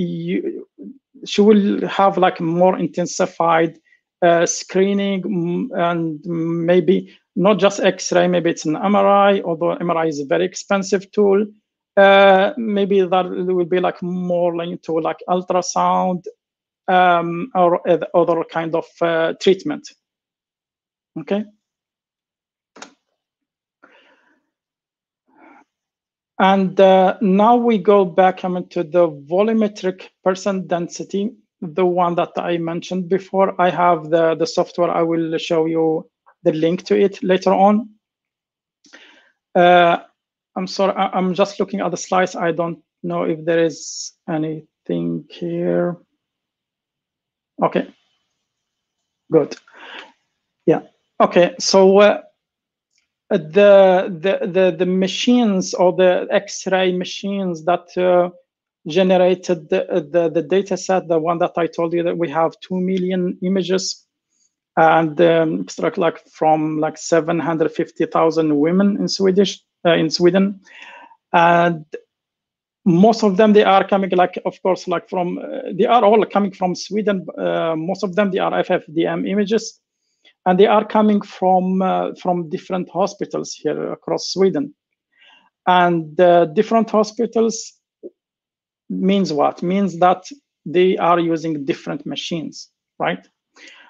she will have like more intensified uh, screening and maybe not just X-ray, maybe it's an MRI, although MRI is a very expensive tool. Uh, maybe that will be like more linked to like ultrasound um, or other kind of uh, treatment. Okay. And uh, now we go back I mean, to the volumetric percent density the one that I mentioned before. I have the, the software. I will show you the link to it later on. Uh, I'm sorry, I, am just looking at the slides. I don't know if there is anything here. Okay, good. Yeah, okay, so uh, the, the, the, the machines or the X-ray machines that uh, generated the, the, the data set, the one that I told you that we have 2 million images and um, like from like 750,000 women in Swedish uh, in Sweden. And most of them, they are coming like, of course, like from, uh, they are all coming from Sweden. Uh, most of them, they are FFDM images and they are coming from uh, from different hospitals here across Sweden. And different hospitals means what? Means that they are using different machines, right?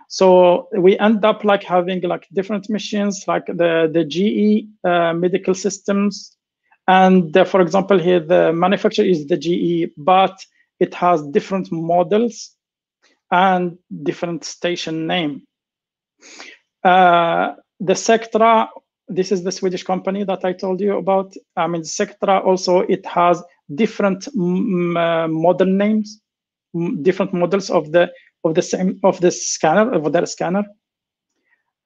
So we end up like having like different machines, like the the GE uh, medical systems, and uh, for example here the manufacturer is the GE, but it has different models and different station name. Uh, the Sectra, this is the Swedish company that I told you about. I mean, Sectra also it has different mm, uh, model names, different models of the of the same of the scanner of their scanner,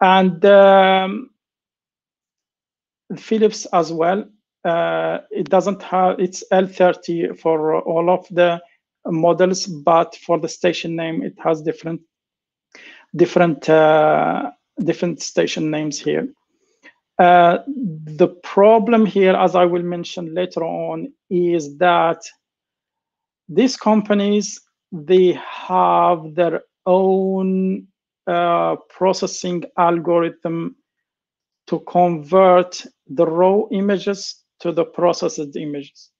and um, Philips as well. Uh, it doesn't have it's L30 for all of the models, but for the station name, it has different different uh, different station names here. Uh, the problem here, as I will mention later on, is that these companies they have their own uh, processing algorithm to convert the raw images to the processed images,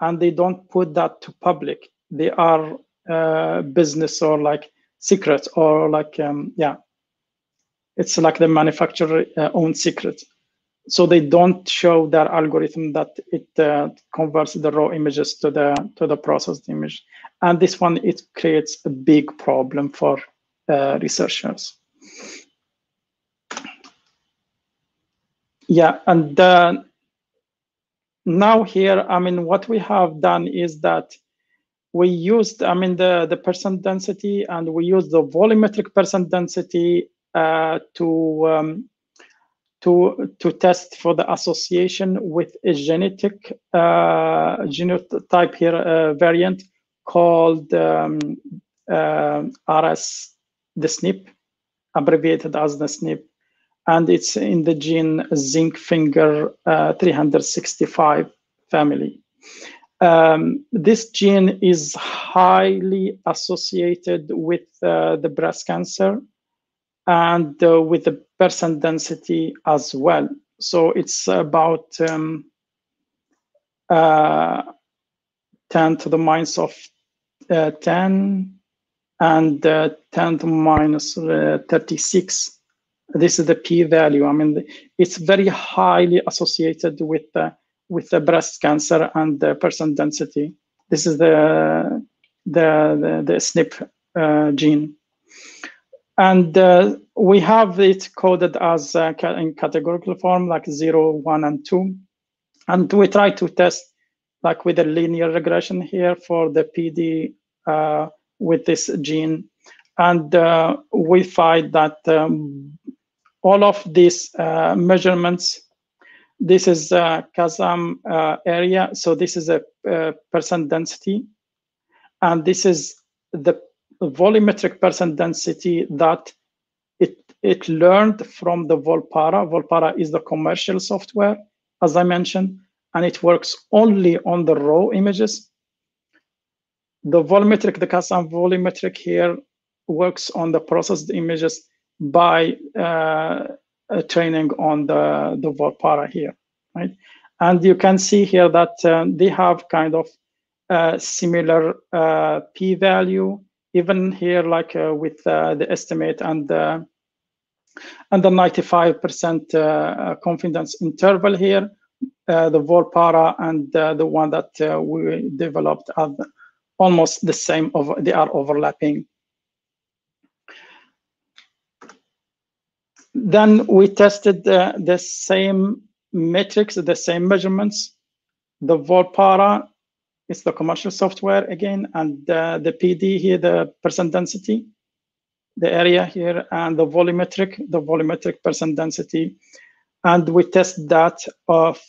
and they don't put that to public. They are uh, business or like secret or like um, yeah it's like the manufacturer uh, own secret. So they don't show their algorithm that it uh, converts the raw images to the to the processed image. And this one it creates a big problem for uh, researchers. Yeah and then now here, I mean, what we have done is that we used, I mean, the, the percent density and we used the volumetric percent density uh, to, um, to, to test for the association with a genetic uh, genotype here uh, variant called um, uh, RS, the SNP, abbreviated as the SNP and it's in the gene zinc finger uh, 365 family. Um, this gene is highly associated with uh, the breast cancer and uh, with the percent density as well. So it's about um, uh, 10 to the minus of uh, 10 and uh, 10 to minus 36 this is the p-value. I mean, it's very highly associated with the with the breast cancer and the person density. This is the the the, the SNP uh, gene, and uh, we have it coded as uh, in categorical form, like zero, one, and two, and we try to test like with a linear regression here for the PD uh, with this gene, and uh, we find that. Um, all of these uh, measurements, this is a CASAM uh, area. So this is a, a percent density. And this is the volumetric percent density that it, it learned from the Volpara. Volpara is the commercial software, as I mentioned, and it works only on the raw images. The volumetric, the CASAM volumetric here works on the processed images by uh, training on the, the Volpara here, right? And you can see here that um, they have kind of uh, similar uh, p-value, even here like uh, with uh, the estimate and the and the 95% confidence interval here, the Volpara and the one that we developed are almost the same, over, they are overlapping Then we tested the, the same metrics, the same measurements. The Volpara is the commercial software again, and uh, the PD here, the percent density, the area here, and the volumetric, the volumetric percent density. And we test that of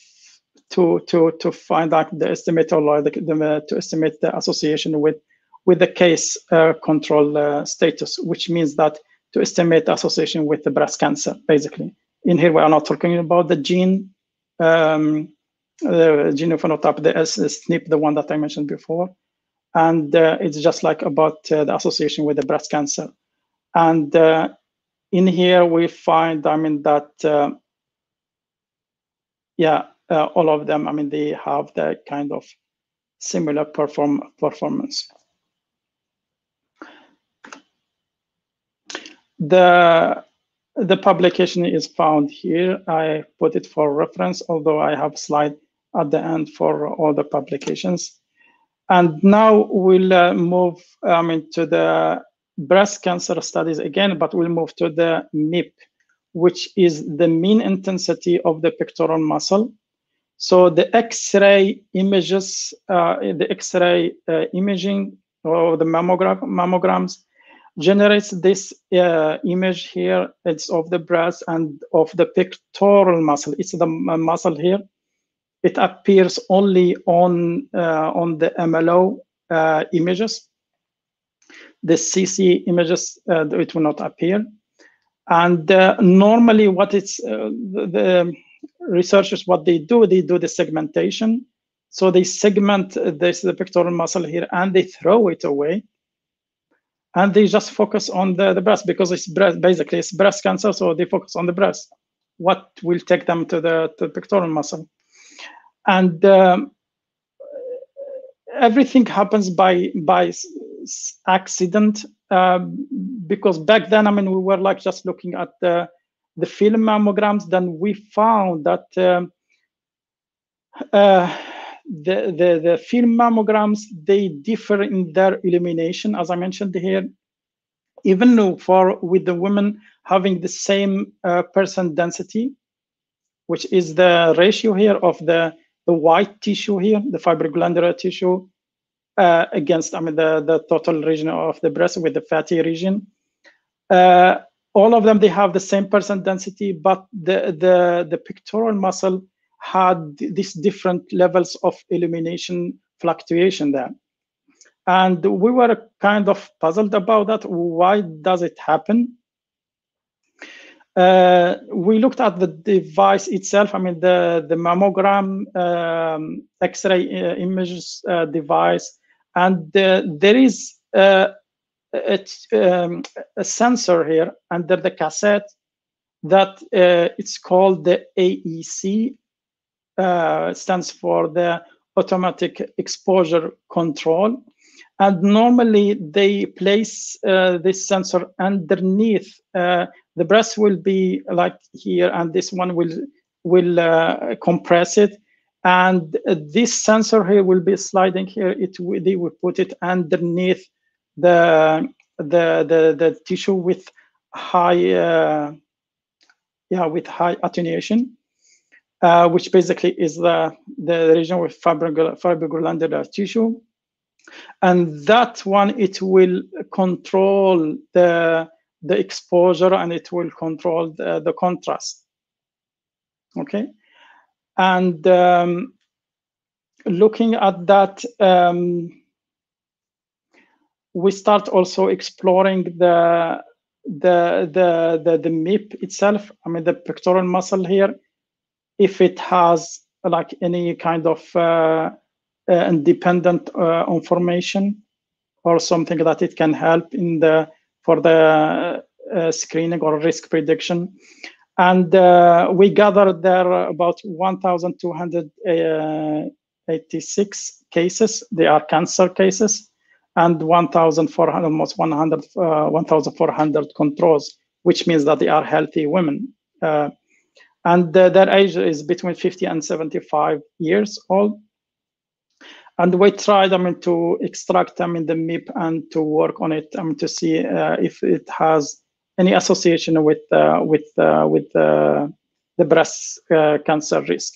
to to to find out the estimate or the, the, to estimate the association with with the case uh, control uh, status, which means that to estimate association with the breast cancer, basically. In here, we are not talking about the gene, um, the genophenotype, the SNP, the one that I mentioned before. And uh, it's just like about uh, the association with the breast cancer. And uh, in here, we find, I mean, that, uh, yeah, uh, all of them, I mean, they have the kind of similar perform performance. The, the publication is found here. I put it for reference, although I have slide at the end for all the publications. And now we'll uh, move mean, to the breast cancer studies again, but we'll move to the MIP, which is the mean intensity of the pectoral muscle. So the X-ray images, uh, the X-ray uh, imaging or the mammogram, mammograms generates this uh, image here. It's of the breast and of the pectoral muscle. It's the muscle here. It appears only on uh, on the MLO uh, images. The CC images, uh, it will not appear. And uh, normally, what it's uh, the, the researchers what they do, they do the segmentation. So they segment this the pectoral muscle here and they throw it away and they just focus on the, the breast because it's breast, basically it's breast cancer, so they focus on the breast. What will take them to the, to the pectoral muscle, and um, everything happens by by accident uh, because back then, I mean, we were like just looking at the the film mammograms. Then we found that. Um, uh, the, the, the film mammograms, they differ in their illumination, as I mentioned here. Even for with the women having the same uh, percent density, which is the ratio here of the the white tissue here, the fibroglandular tissue, uh, against I mean the the total region of the breast with the fatty region. Uh, all of them they have the same percent density, but the the the pectoral muscle had these different levels of illumination fluctuation there. And we were kind of puzzled about that. Why does it happen? Uh, we looked at the device itself. I mean, the, the mammogram um, X-ray uh, images uh, device, and there is uh, a, um, a, sensor here under the cassette that uh, it's called the AEC, uh, stands for the automatic exposure control. And normally they place uh, this sensor underneath. Uh, the breast will be like here, and this one will will uh, compress it. And this sensor here will be sliding here. It they will put it underneath the the the, the tissue with high uh, yeah with high attenuation uh, which basically is the, the region with fibroglandular tissue. And that one, it will control the, the exposure and it will control the, the contrast. Okay. And um, looking at that, um, we start also exploring the the the the, the MIP itself. I mean the pectoral muscle here if it has like any kind of uh, uh, independent uh, information or something that it can help in the for the uh, screening or risk prediction. And uh, we gathered there about 1,286 cases. They are cancer cases, and 1,400, almost 100, uh, 1,400 controls, which means that they are healthy women and uh, their age is between 50 and 75 years old. And we tried, I mean, to extract them in the MIP and to work on it, I mean, to see uh, if it has any association with uh, with uh, with uh, the breast uh, cancer risk.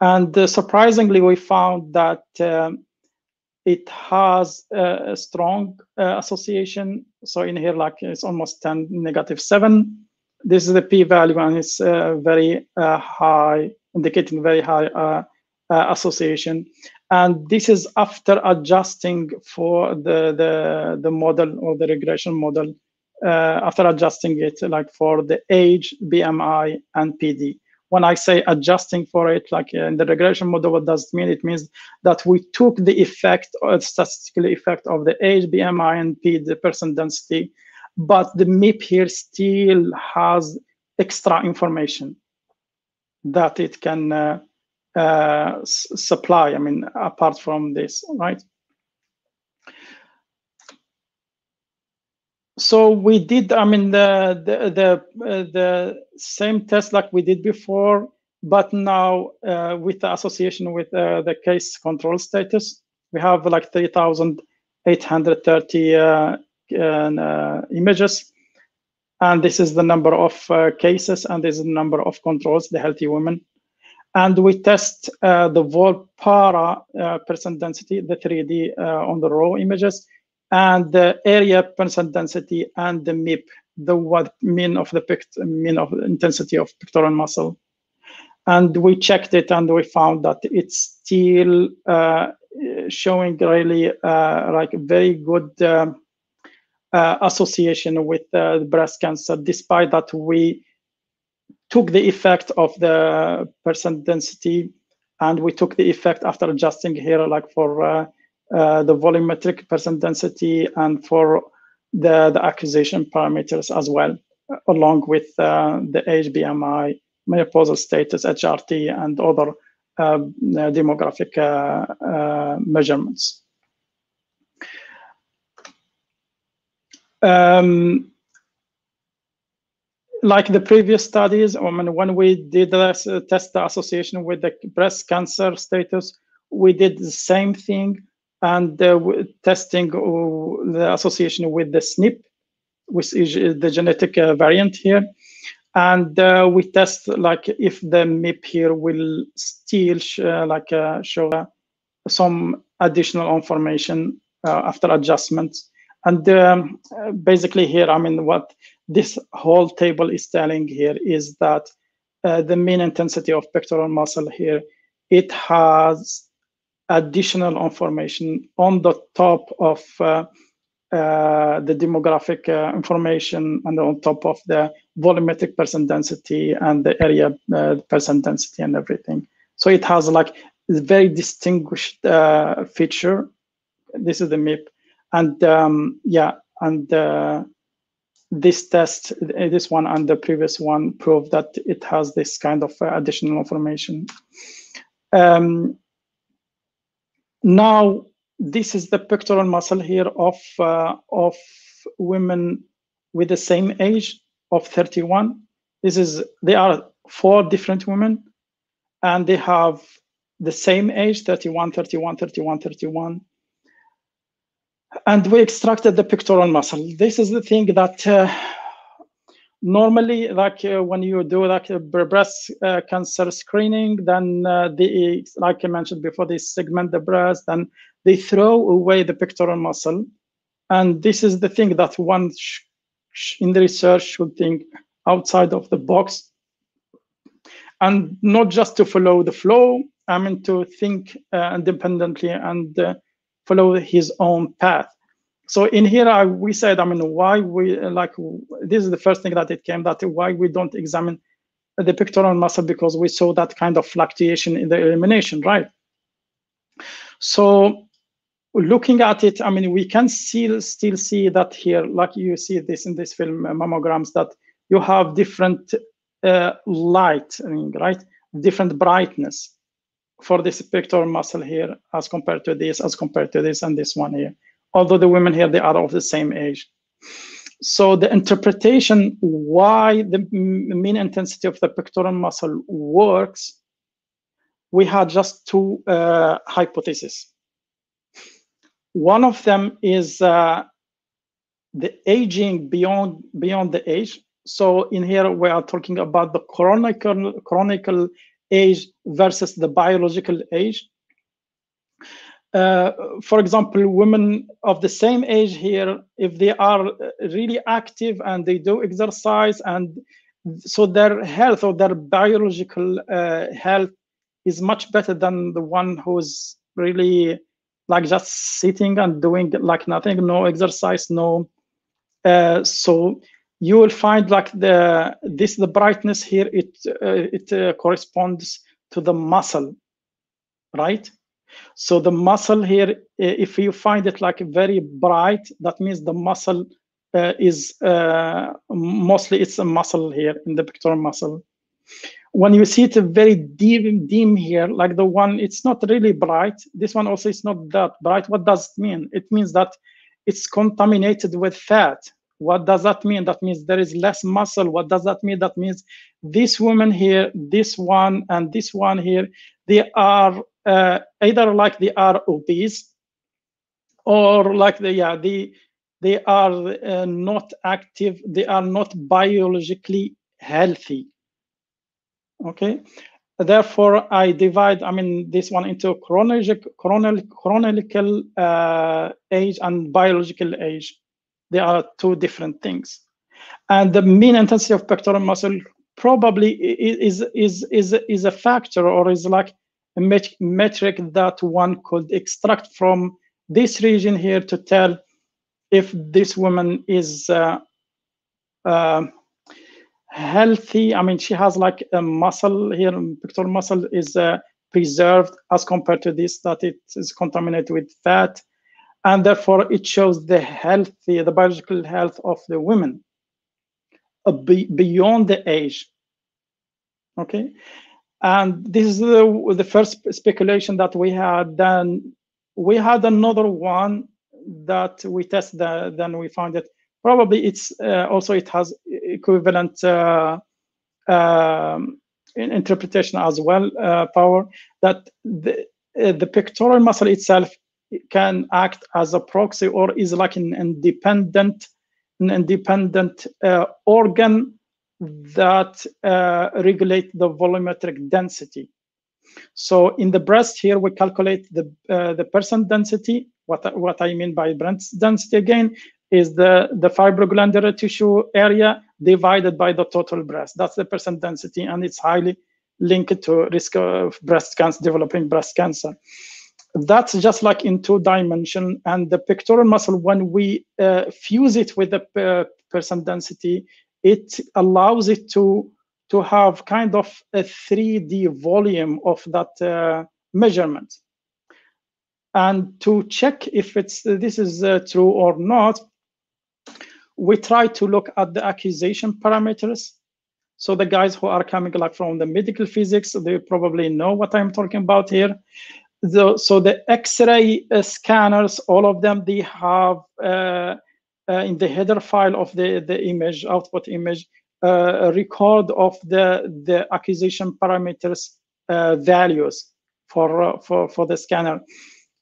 And surprisingly, we found that it has a strong association. So in here, like it's almost 10 negative 7 this is the p-value and it's uh, very uh, high, indicating very high uh, uh, association. And this is after adjusting for the, the, the model or the regression model, uh, after adjusting it like for the age, BMI, and PD. When I say adjusting for it, like in the regression model, what does it mean? It means that we took the effect, or statistical effect of the age, BMI, and PD, the percent density, but the MIP here still has extra information that it can uh, uh, supply, I mean, apart from this, right? So we did, I mean, the, the, the, uh, the same test like we did before, but now uh, with the association with uh, the case control status, we have like 3,830 uh, images. And this is the number of uh, cases, and this is the number of controls, the healthy women. And we test uh, the Volpara percent density, the 3D on the raw images, and the area percent density and the MIP, the what mean of the mean of intensity of pectoral muscle. And we checked it and we found that it's still uh, showing really uh, like very good um, uh, association with uh, breast cancer, despite that we took the effect of the percent density and we took the effect after adjusting here, like for uh, uh the volumetric percent density and for the, the acquisition parameters as well, along with uh, the age BMI, menopausal status, HRT, and other uh, demographic measurements. Like the previous studies, I mean, when we did this, uh, test the association with the breast cancer status, we did the same thing and uh, testing uh, the association with the SNP, which is the genetic uh, variant here. and uh, we test like if the MIP here will still sh uh, like uh, show some additional information uh, after adjustments. And um, basically here, I mean, what this whole table is telling here is that uh, the mean intensity of pectoral muscle here, it has additional information on the top of uh, uh, the demographic uh, information and on top of the volumetric percent density and the area uh, percent density and everything. So it has like a very distinguished uh, feature. This is the MIP. And um, yeah, and uh, this test, this one and the previous one prove that it has this kind of additional information. Um, now, this is the pectoral muscle here of uh, of women with the same age of 31 this is they are four different women and they have the same age 31 31 31 31 and we extracted the pectoral muscle. This is the thing that uh, normally like uh, when you do like breast uh, cancer screening then uh, the like i mentioned before they segment the breast and they throw away the pectoral muscle. And this is the thing that one in the research should think outside of the box. And not just to follow the flow i mean to think uh, independently and uh, follow his own path. So in here I, we said i mean why we like this is the first thing that it came that why we don't examine the pectoral muscle because we saw that kind of fluctuation in the illumination right? So looking at it i mean we can still still see that here like you see this in this film uh, mammograms that you have different uh, light right? Different brightness for this pectoral muscle here as compared to this as compared to this and this one here. Although the women here they are of the same age. So the interpretation why the mean intensity of the pectoral muscle works we had just two uh, hypotheses. One of them is uh, the aging beyond beyond the age. So in here we are talking about the chronicle chronicle age versus the biological age uh, for example, women of the same age here, if they are really active and they do exercise, and so their health or their biological uh, health is much better than the one who's really like just sitting and doing like nothing, no exercise, no. Uh, so you will find like the this the brightness here it uh, it uh, corresponds to the muscle, right? So the muscle here, if you find it like very bright, that means the muscle uh, is uh, mostly it's a muscle here in the pectoral muscle. When you see it very dim, dim here, like the one, it's not really bright. This one also is not that bright. What does it mean? It means that it's contaminated with fat. What does that mean? That means there is less muscle. What does that mean? That means this woman here, this one, and this one here, they are uh, either like they are obese or like they yeah they they are uh, not active they are not biologically healthy okay therefore i divide i mean this one into chronological chronological uh, age and biological age they are two different things and the mean intensity of pectoral muscle probably is is is is a factor or is like a met metric that one could extract from this region here to tell if this woman is uh, uh, healthy. I mean, she has like a muscle here, pectoral muscle is uh, preserved as compared to this that it is contaminated with fat. And therefore, it shows the healthy, the biological health of the women uh, be beyond the age. Okay. And this is the, the first speculation that we had. Then we had another one that we tested, then we found it. Probably it's uh, also it has equivalent uh, um, interpretation as well, uh, power, that the, uh, the pectoral muscle itself can act as a proxy or is like an independent, an independent uh, organ that uh, regulate the volumetric density. So in the breast here, we calculate the uh, the percent density. What what I mean by breast density again is the the fibroglandular tissue area divided by the total breast. That's the percent density, and it's highly linked to risk of breast cancer, developing breast cancer. That's just like in two dimension, and the pectoral muscle when we uh, fuse it with the uh, percent density, it allows it to to have kind of a 3D volume of that uh, measurement. And to check if it's this is uh, true or not, we try to look at the acquisition parameters. So the guys who are coming like from the medical physics, they probably know what I'm talking about here. The, so the X-ray uh, scanners, all of them, they have uh, uh, in the header file of the, the image, output image, a record of the, the acquisition parameters values for, for, for the scanner.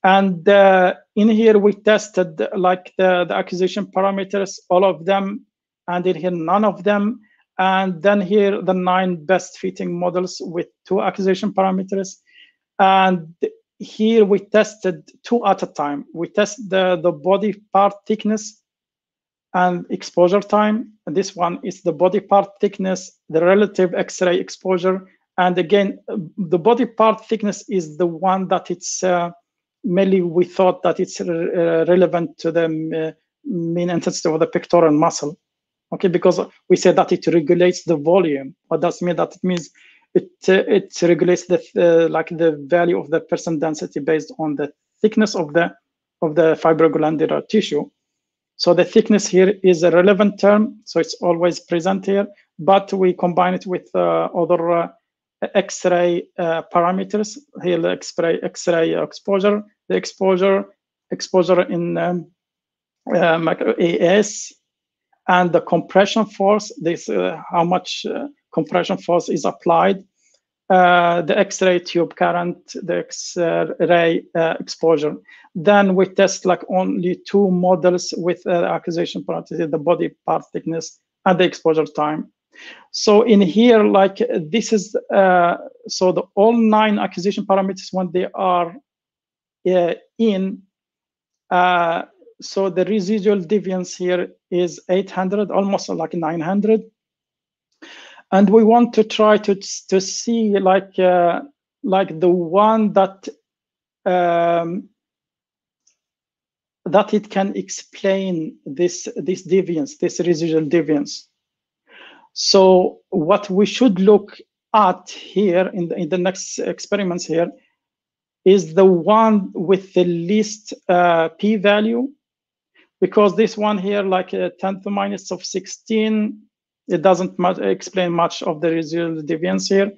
And uh, in here, we tested like the, the acquisition parameters, all of them, and in here, none of them. And then here, the nine best fitting models with two acquisition parameters. And here we tested two at a time. We test the, the body part thickness and exposure time. And this one is the body part thickness, the relative X-ray exposure. And again, the body part thickness is the one that it's uh, mainly we thought that it's uh, relevant to the uh, mean intensity of the pectoral muscle. Okay, because we said that it regulates the volume. What does mean that it means it uh, it regulates the uh, like the value of the percent density based on the thickness of the of the fibroglandular tissue. So the thickness here is a relevant term, so it's always present here, but we combine it with uh, other uh, X-ray uh, parameters. Here, X-ray X-ray exposure, the exposure exposure in um, uh, AS, and the compression force. This uh, how much uh, compression force is applied. Uh, the X-ray tube current, the X-ray uh, exposure. Then we test like only two models with uh, acquisition parameters, the body part thickness and the exposure time. So in here, like this is, uh, so the all nine acquisition parameters when they are in, so the residual deviance here is 800, almost like 900 and we want to try to to see like uh, like the one that um, that it can explain this this deviance, this residual deviance. So what we should look at here in the, in the next experiments here is the one with the least uh, p-value because this one here like a 10 to minus of 16 it doesn't much, explain much of the residual deviance here.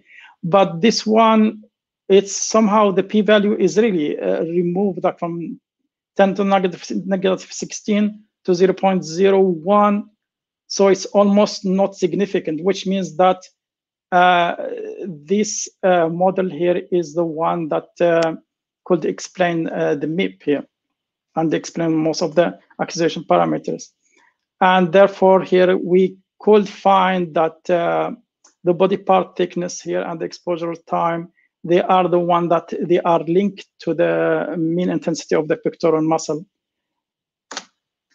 But this one, it's somehow the p-value is really uh, removed like from 10 to negative, negative 16 to 0 0.01. So it's almost not significant, which means that uh, this uh, model here is the one that uh, could explain uh, the MIP here and explain most of the acquisition parameters. And therefore here we could find that uh, the body part thickness here and the exposure time, they are the one that they are linked to the mean intensity of the pectoral muscle.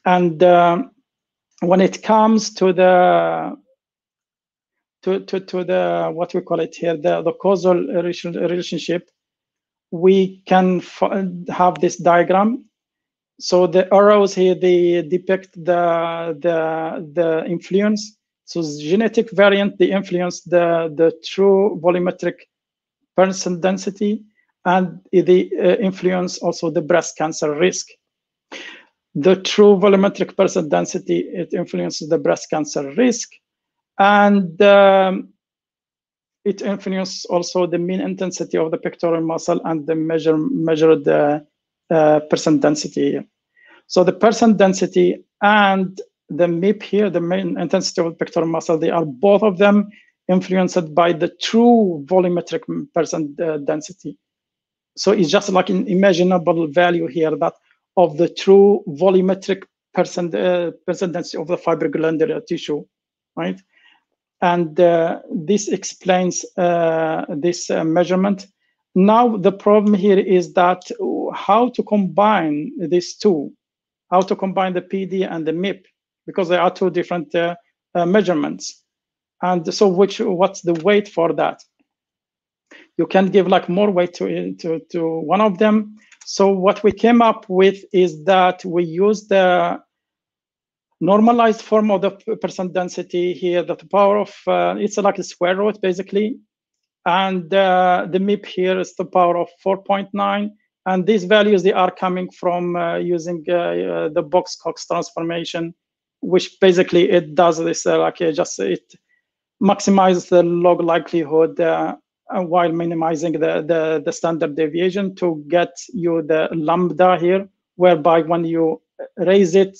And uh, when it comes to the to, to, to the what we call it here the, the causal relationship we can have this diagram so the arrows here they depict the the the influence so genetic variant, they influence the, the true volumetric percent density and they uh, influence also the breast cancer risk. The true volumetric percent density, it influences the breast cancer risk. And um, it influences also the mean intensity of the pectoral muscle and the measure, measured the uh, percent density. So the percent density and the MIP here, the main intensity of the pectoral muscle, they are both of them influenced by the true volumetric percent uh, density. So it's just like an imaginable value here that of the true volumetric percent, uh, percent density of the fibroglandular tissue, right? And uh, this explains uh, this uh, measurement. Now, the problem here is that how to combine these two, how to combine the PD and the MIP, because they are two different uh, uh, measurements. And so which what's the weight for that? You can give like more weight to, to, to one of them. So what we came up with is that we use the normalized form of the percent density here, that the power of, uh, it's like a square root basically. And uh, the MIP here is the power of 4.9. And these values, they are coming from uh, using uh, uh, the Box-Cox transformation, which basically it does this, uh, like just it maximizes the log likelihood while minimizing the, the, the standard deviation to get you the lambda here, whereby when you raise it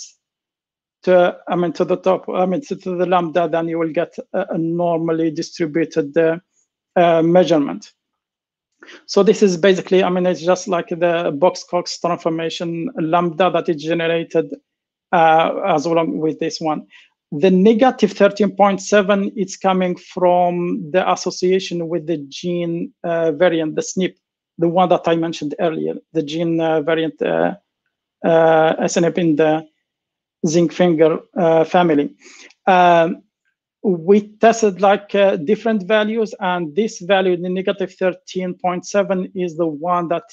to, I mean, to the top, I mean, to, the lambda, then you will get a, a normally distributed uh, uh, measurement. So this is basically, I mean, it's just like the Box-Cox transformation lambda that is generated uh, as well with this one. The negative 13.7 is coming from the association with the gene uh, variant, the SNP, the one that I mentioned earlier, the gene uh, variant uh, uh, SNP in the zinc finger uh, family. Um, we tested like uh, different values and this value, the negative 13.7 is the one that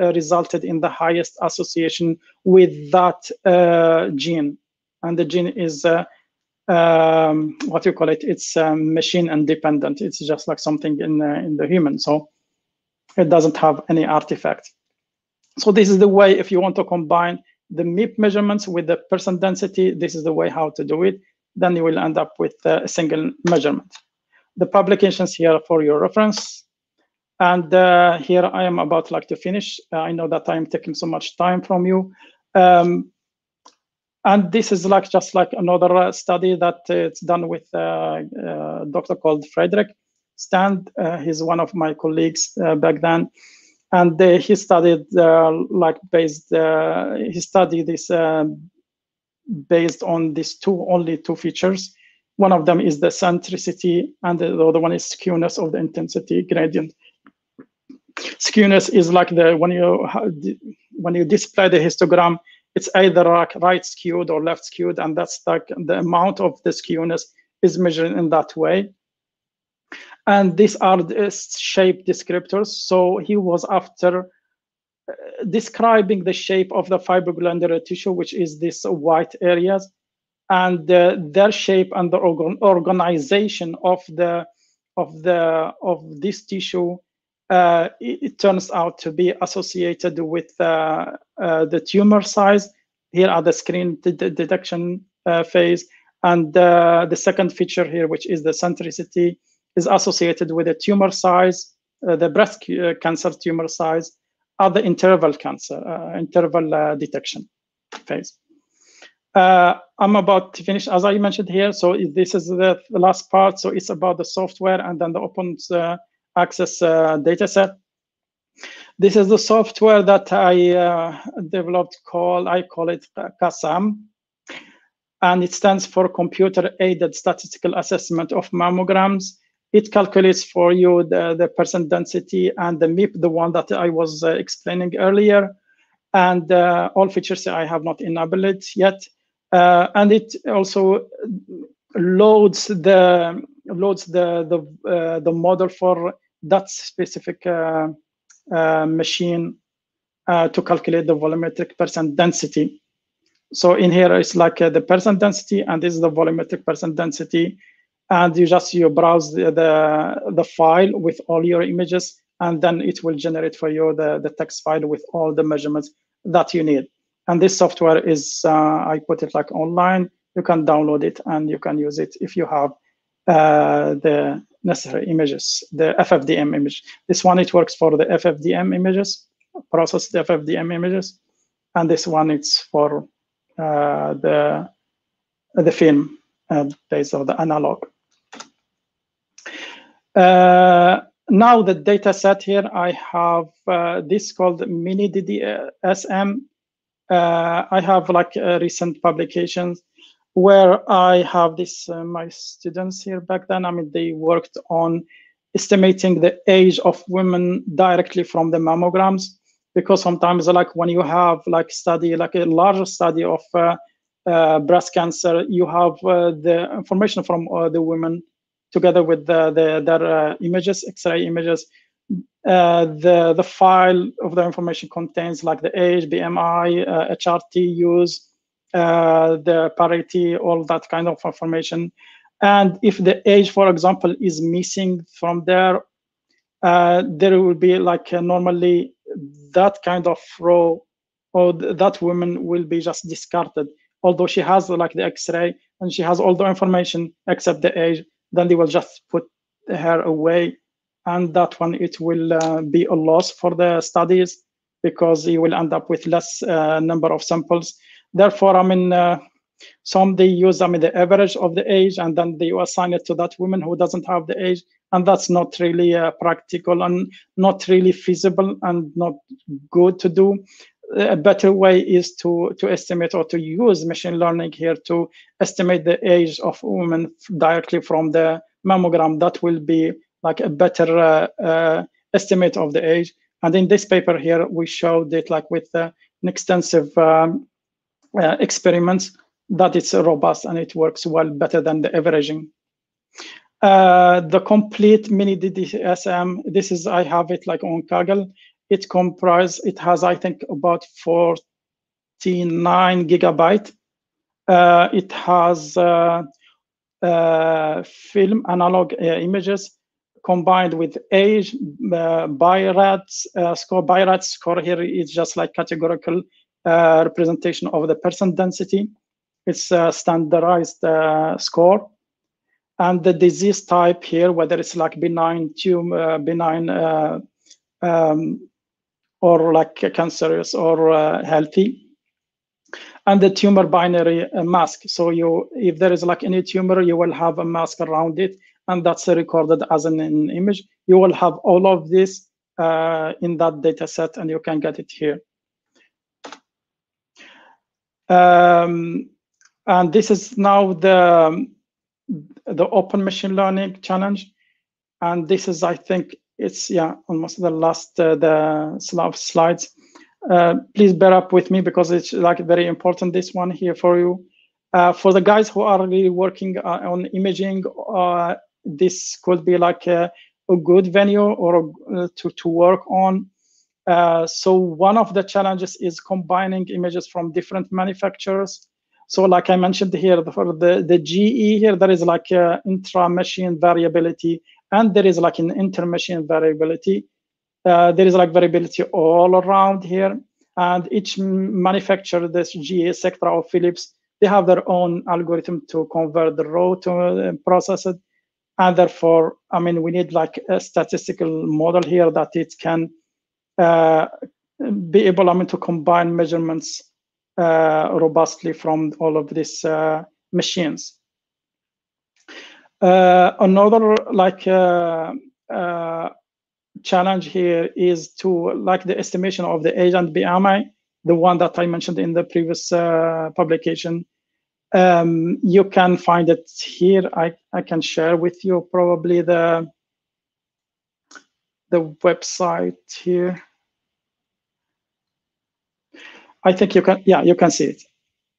uh, resulted in the highest association with that uh, gene. And the gene is, uh, um, what you call it, it's um, machine independent. It's just like something in, in the human. So it doesn't have any artifact. So this is the way if you want to combine the MIP measurements with the percent density, this is the way how to do it. Then you will end up with a single measurement. The publications here for your reference. And uh, here I am about like to finish. Uh, I know that I'm taking so much time from you. Um, and this is like just like another uh, study that uh, it's done with a uh, uh, doctor called Fredrik Strand. he's one of my colleagues back then and uh, he studied uh, like based uh, he studied this based on these two only two features. One of them is the centricity and the other one is skewness of the intensity gradient. Skewness is like the when you when you display the histogram it's either like right skewed or left skewed and that's like the amount of the skewness is measured in that way. And these are the shape descriptors. So he was after uh, describing the shape of the fibroglandular tissue, which is these white areas, and uh, their shape and the organ organization of the of the of this tissue. Uh, it, it, turns out to be associated with uh, uh the tumor size. Here are the screen detection uh, phase, and the second feature here, which is the centricity is associated with the tumor size, uh, the breast uh, cancer tumor size, or the interval cancer, uh, interval uh, detection phase. Uh, I'm about to finish, as I mentioned here. So this is the, the last part. So it's about the software and then the open access dataset. This is the software that I developed called, I call it CASAM and it stands for Computer Aided Statistical Assessment of Mammograms it calculates for you the, the percent density and the MIP, the one that I was uh, explaining earlier. And uh, all features I have not enabled yet. Uh, and it also loads the loads the the uh, the model for that specific uh, uh, machine to calculate the volumetric percent density. So in here it's like the percent density, and this is the volumetric percent density and you just you browse the, the, the file with all your images and then it will generate for you the, the text file with all the measurements that you need. And this software is uh, i put it like online. You can download it and you can use it if you have uh, the necessary images the ffdm image. This one it works for the ffdm images process the ffdm images. And this one it's for uh, the the film uh, based on the analog now the data set here, I have uh, this called mini DDSM. Uh, I have like uh, recent publications where I have this, uh, my students here back then, I mean, they worked on estimating the age of women directly from the mammograms, because sometimes like when you have like study, like a larger study of uh, uh, breast cancer, you have uh, the information from uh, the women together with the, the their uh, images, X-ray images. the the file of the information contains like the age, BMI, HRT use, uh, the parity, all that kind of information. And if the age, for example, is missing from there, uh, there will be like normally that kind of row or th that woman will be just discarded. Although she has like the X-ray and she has all the information except the age, then they will just put her away. And that one, it will uh, be a loss for the studies because you will end up with less uh, number of samples. Therefore, I mean, uh, some they use, I mean, the average of the age, and then they assign it to that woman who doesn't have the age, and that's not really uh, practical and not really feasible and not good to do. A better way is to to estimate or to use machine learning here to estimate the age of women directly from the mammogram. That will be like a better uh, uh, estimate of the age. And in this paper here, we showed it like with uh, an extensive um, uh, experiments that it's robust and it works well better than the averaging. Uh, the complete mini DDSM, this is, I have it like on Kaggle. It comprise, it has, I think, about 49 gigabyte. Uh, it has uh, uh film analog uh, images combined with age, uh, BI-RADS score. BI-RADS score here is just like categorical uh, representation of the percent density. It's a standardized uh, score. And the disease type here, whether it's like benign tumor, uh, benign um, or like cancerous or healthy and the tumor binary uh, mask. So you, if there is like any tumor, you will have a mask around it, and that's recorded as an, an image. You will have all of this uh, in that data set, and you can get it here. Um, and this is now the, the open machine learning challenge. And this is, I think, it's, yeah, almost the last, uh, the slides. Uh, please bear up with me because it's like very important, this one here for you. Uh, for the guys who are really working uh, on imaging, uh, this could be like a, a good venue or uh, to, to work on. So one of the challenges is combining images from different manufacturers. So like I mentioned here, for the, the GE here, there is like intra-machine variability, and there is like an inter-machine variability. Uh, there is like variability all around here. And each manufacturer, this GE, Sectra, or Philips, they have their own algorithm to convert the raw to uh, process it. And therefore, I mean, we need like a statistical model here that it can uh, be able I mean, to combine measurements uh, robustly from all of these uh, machines. Another like challenge here is to like the estimation of the age and BMI, the one that I mentioned in the previous uh, publication. Um, you can find it here. I, I can share with you probably the the website here. I think you can, yeah, you can see it.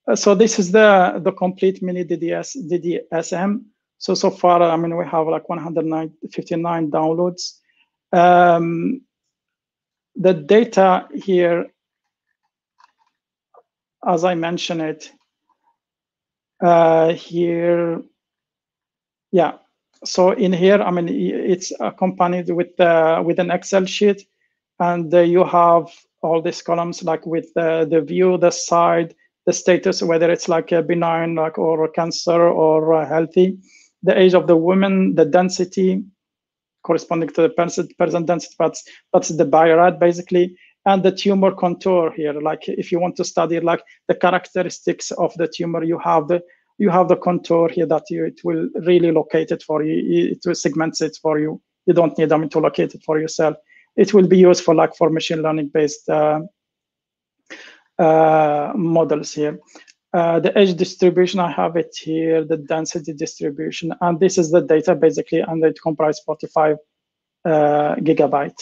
Uh, so this is the, the complete mini DDS, DDSM. So, so far, I mean, we have like 159 downloads. Um, the data here, as I mentioned it, uh, here, yeah. So in here, I mean, it's accompanied with uh, with an Excel sheet, and uh, you have all these columns like with the, the view, the side, the status, whether it's like a benign like or cancer or healthy, the age of the woman, the density corresponding to the percent density, that's, that's the BI-RAD basically, and the tumor contour here. Like if you want to study like the characteristics of the tumor, you have the you have the contour here that you, it will really locate it for you. It will segment it for you. You don't need them to locate it for yourself it will be useful like for machine learning based uh, uh, models here. Uh, the age distribution, I have it here, the density distribution, and this is the data basically, and it comprises 45 uh, gigabyte.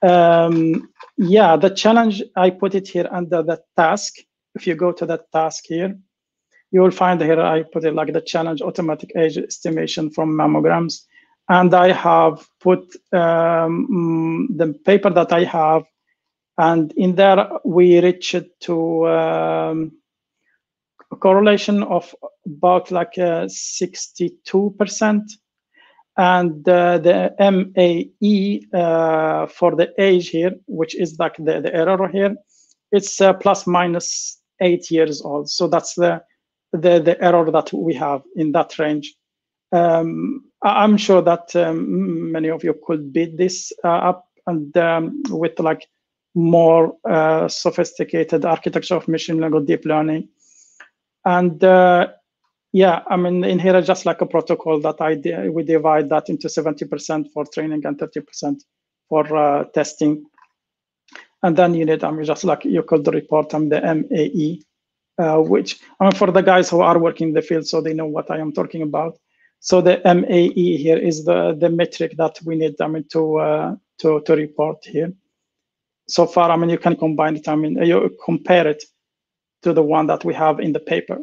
Um, yeah, the challenge, I put it here under the task. If you go to that task here, you will find here, I put it like the challenge automatic age estimation from mammograms. And I have put um, the paper that I have, and in there we reached to um, a correlation of about like uh, 62% and uh, the MAE uh, for the age here, which is like the, the error here, it's uh, plus minus eight years old. So that's the, the, the error that we have in that range. Um, I'm sure that um, many of you could beat this uh, up and um, with like more uh, sophisticated architecture of machine learning deep learning. And uh, yeah, I mean, in here, just like a protocol that I we divide that into 70% for training and 30% for uh, testing. And then you need, I mean, just like you could report on the MAE, uh, which, I mean, for the guys who are working in the field, so they know what I am talking about. So the MAE here is the, the metric that we need, I mean, to, uh, to, to report here. So far, I mean, you can combine it, I mean, you compare it to the one that we have in the paper.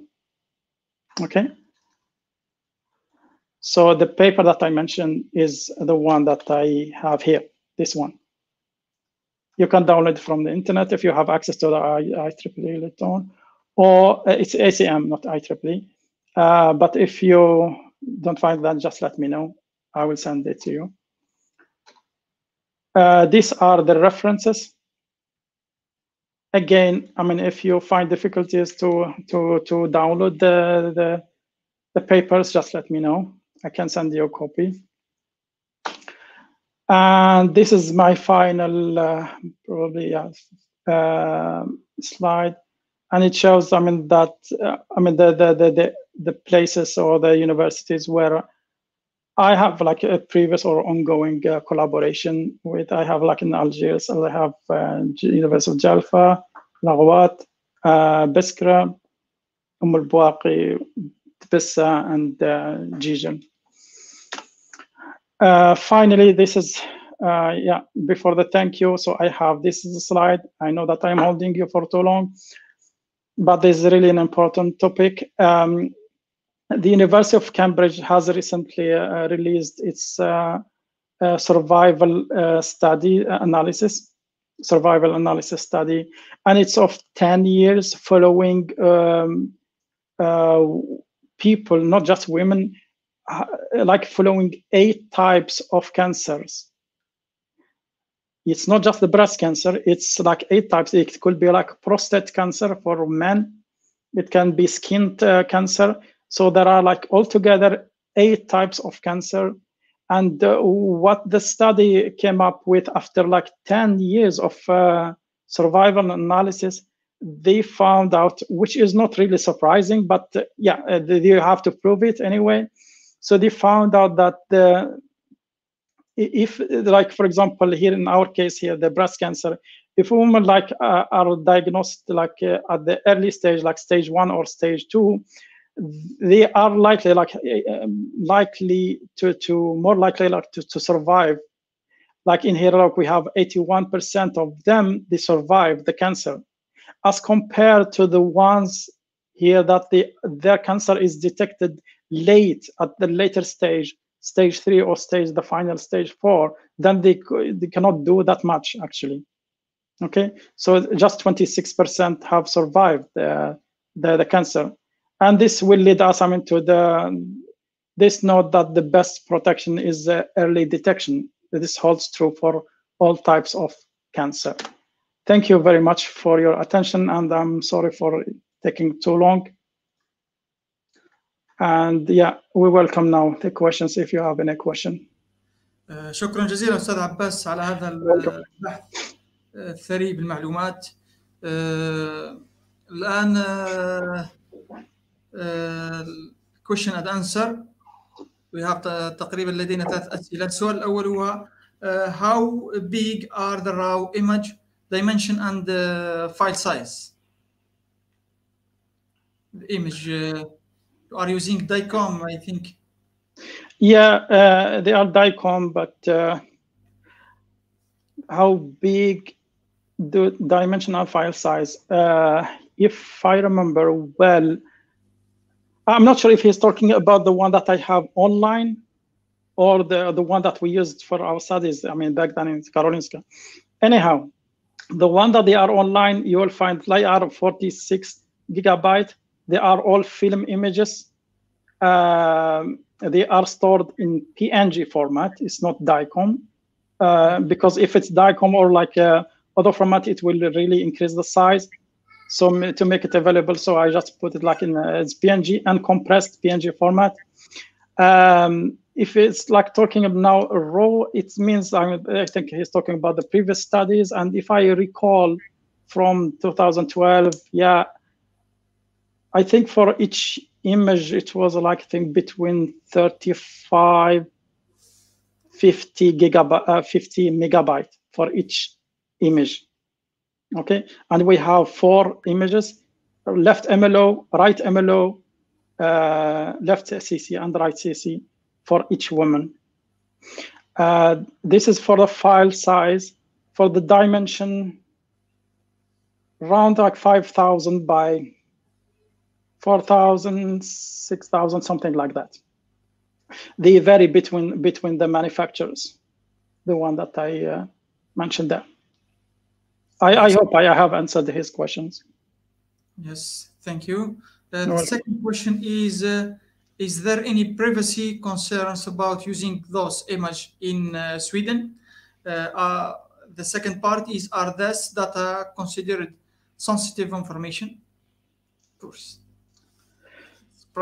Okay. So the paper that I mentioned is the one that I have here, this one. You can download from the internet if you have access to the IEEE later on, or uh, it's ACM, not IEEE. Uh, but if you don't find that, just let me know. I will send it to you. Uh, these are the references again, I mean, if you find difficulties to to to download the the, the papers, just let me know. I can send you a copy. And this is my final, uh, probably yeah, uh, slide, and it shows. I mean that uh, I mean the, the the the the places or the universities where I have like a previous or ongoing uh, collaboration with. I have like in Algiers, I have uh, University of Djelfa, Laghouat, uh, Biskra, Umm al-Bwaqi, Tebessa, and uh. Uh, finally, this is, uh, yeah, before the thank you. So I have this is a slide. I know that I'm holding you for too long, but this is really an important topic. Um, the University of Cambridge has recently uh, released its uh, uh, survival uh, study analysis, survival analysis study, and it's of 10 years following um, uh, people, not just women, uh, like following eight types of cancers. It's not just the breast cancer, it's like eight types. It could be like prostate cancer for men, it can be skin cancer, so there are like altogether eight types of cancer. And uh, what the study came up with after like 10 years of uh, survival analysis, they found out, which is not really surprising, but uh, yeah, uh, you have to prove it anyway. So they found out that if like, for example, here in our case here, the breast cancer, if women like uh, are diagnosed like uh, at the early stage, like stage one or stage two, they are likely like um, likely to to more likely like to, to survive. Like in here like we have 81% of them they survive the cancer. As compared to the ones here that the their cancer is detected late at the later stage stage three or stage the final stage four then they they cannot do that much actually. Okay? So just 26% have survived the, the, the cancer and this will lead us, I mean, to the this note that the best protection is uh, early detection. This holds true for all types of cancer. Thank you very much for your attention, and I'm sorry for taking too long. And yeah, we welcome now the questions if you have any question. شكرا جزيلا استاذ عباس على هذا البحث الثري بالمعلومات الان question and answer we have تقريبا لدينا ثلاث اسئله السؤال الاول هو uh, how big are the raw image dimension and the file size the image? Uh, you are using DICOM, I think. Yeah, uh, they are DICOM, but uh, how big the dimensional file size? Uh, if I remember well, I'm not sure if he's talking about the one that I have online or the, the one that we used for our studies, I mean, back then in Karolinska. Anyhow, the one that they are online, you will find they are 46 gigabyte. They are all film images. Um, they are stored in PNG format. It's not DICOM. Uh, because if it's DICOM or like uh, other format, it will really increase the size. So to make it available, so I just put it like in uh, as PNG and compressed PNG format. Um, if it's like talking about now raw, it means I, I think he's talking about the previous studies. And if I recall from 2012, yeah, I think for each image, it was like I think between 35, 50 gigabyte, uh, 50 megabyte for each image. Okay, and we have four images: left MLO, right MLO, uh, left CC, and right CC for each woman. Uh, this is for the file size. For the dimension, around like 5,000 by 4,000, 6,000, something like that. They vary between between the manufacturers, the one that I uh, mentioned there. I, I hope I have answered his questions. Yes, thank you. Uh, the second question is, uh, is there any privacy concerns about using those images in uh, Sweden? Uh, uh, the second part is, are these data considered sensitive information? Of course.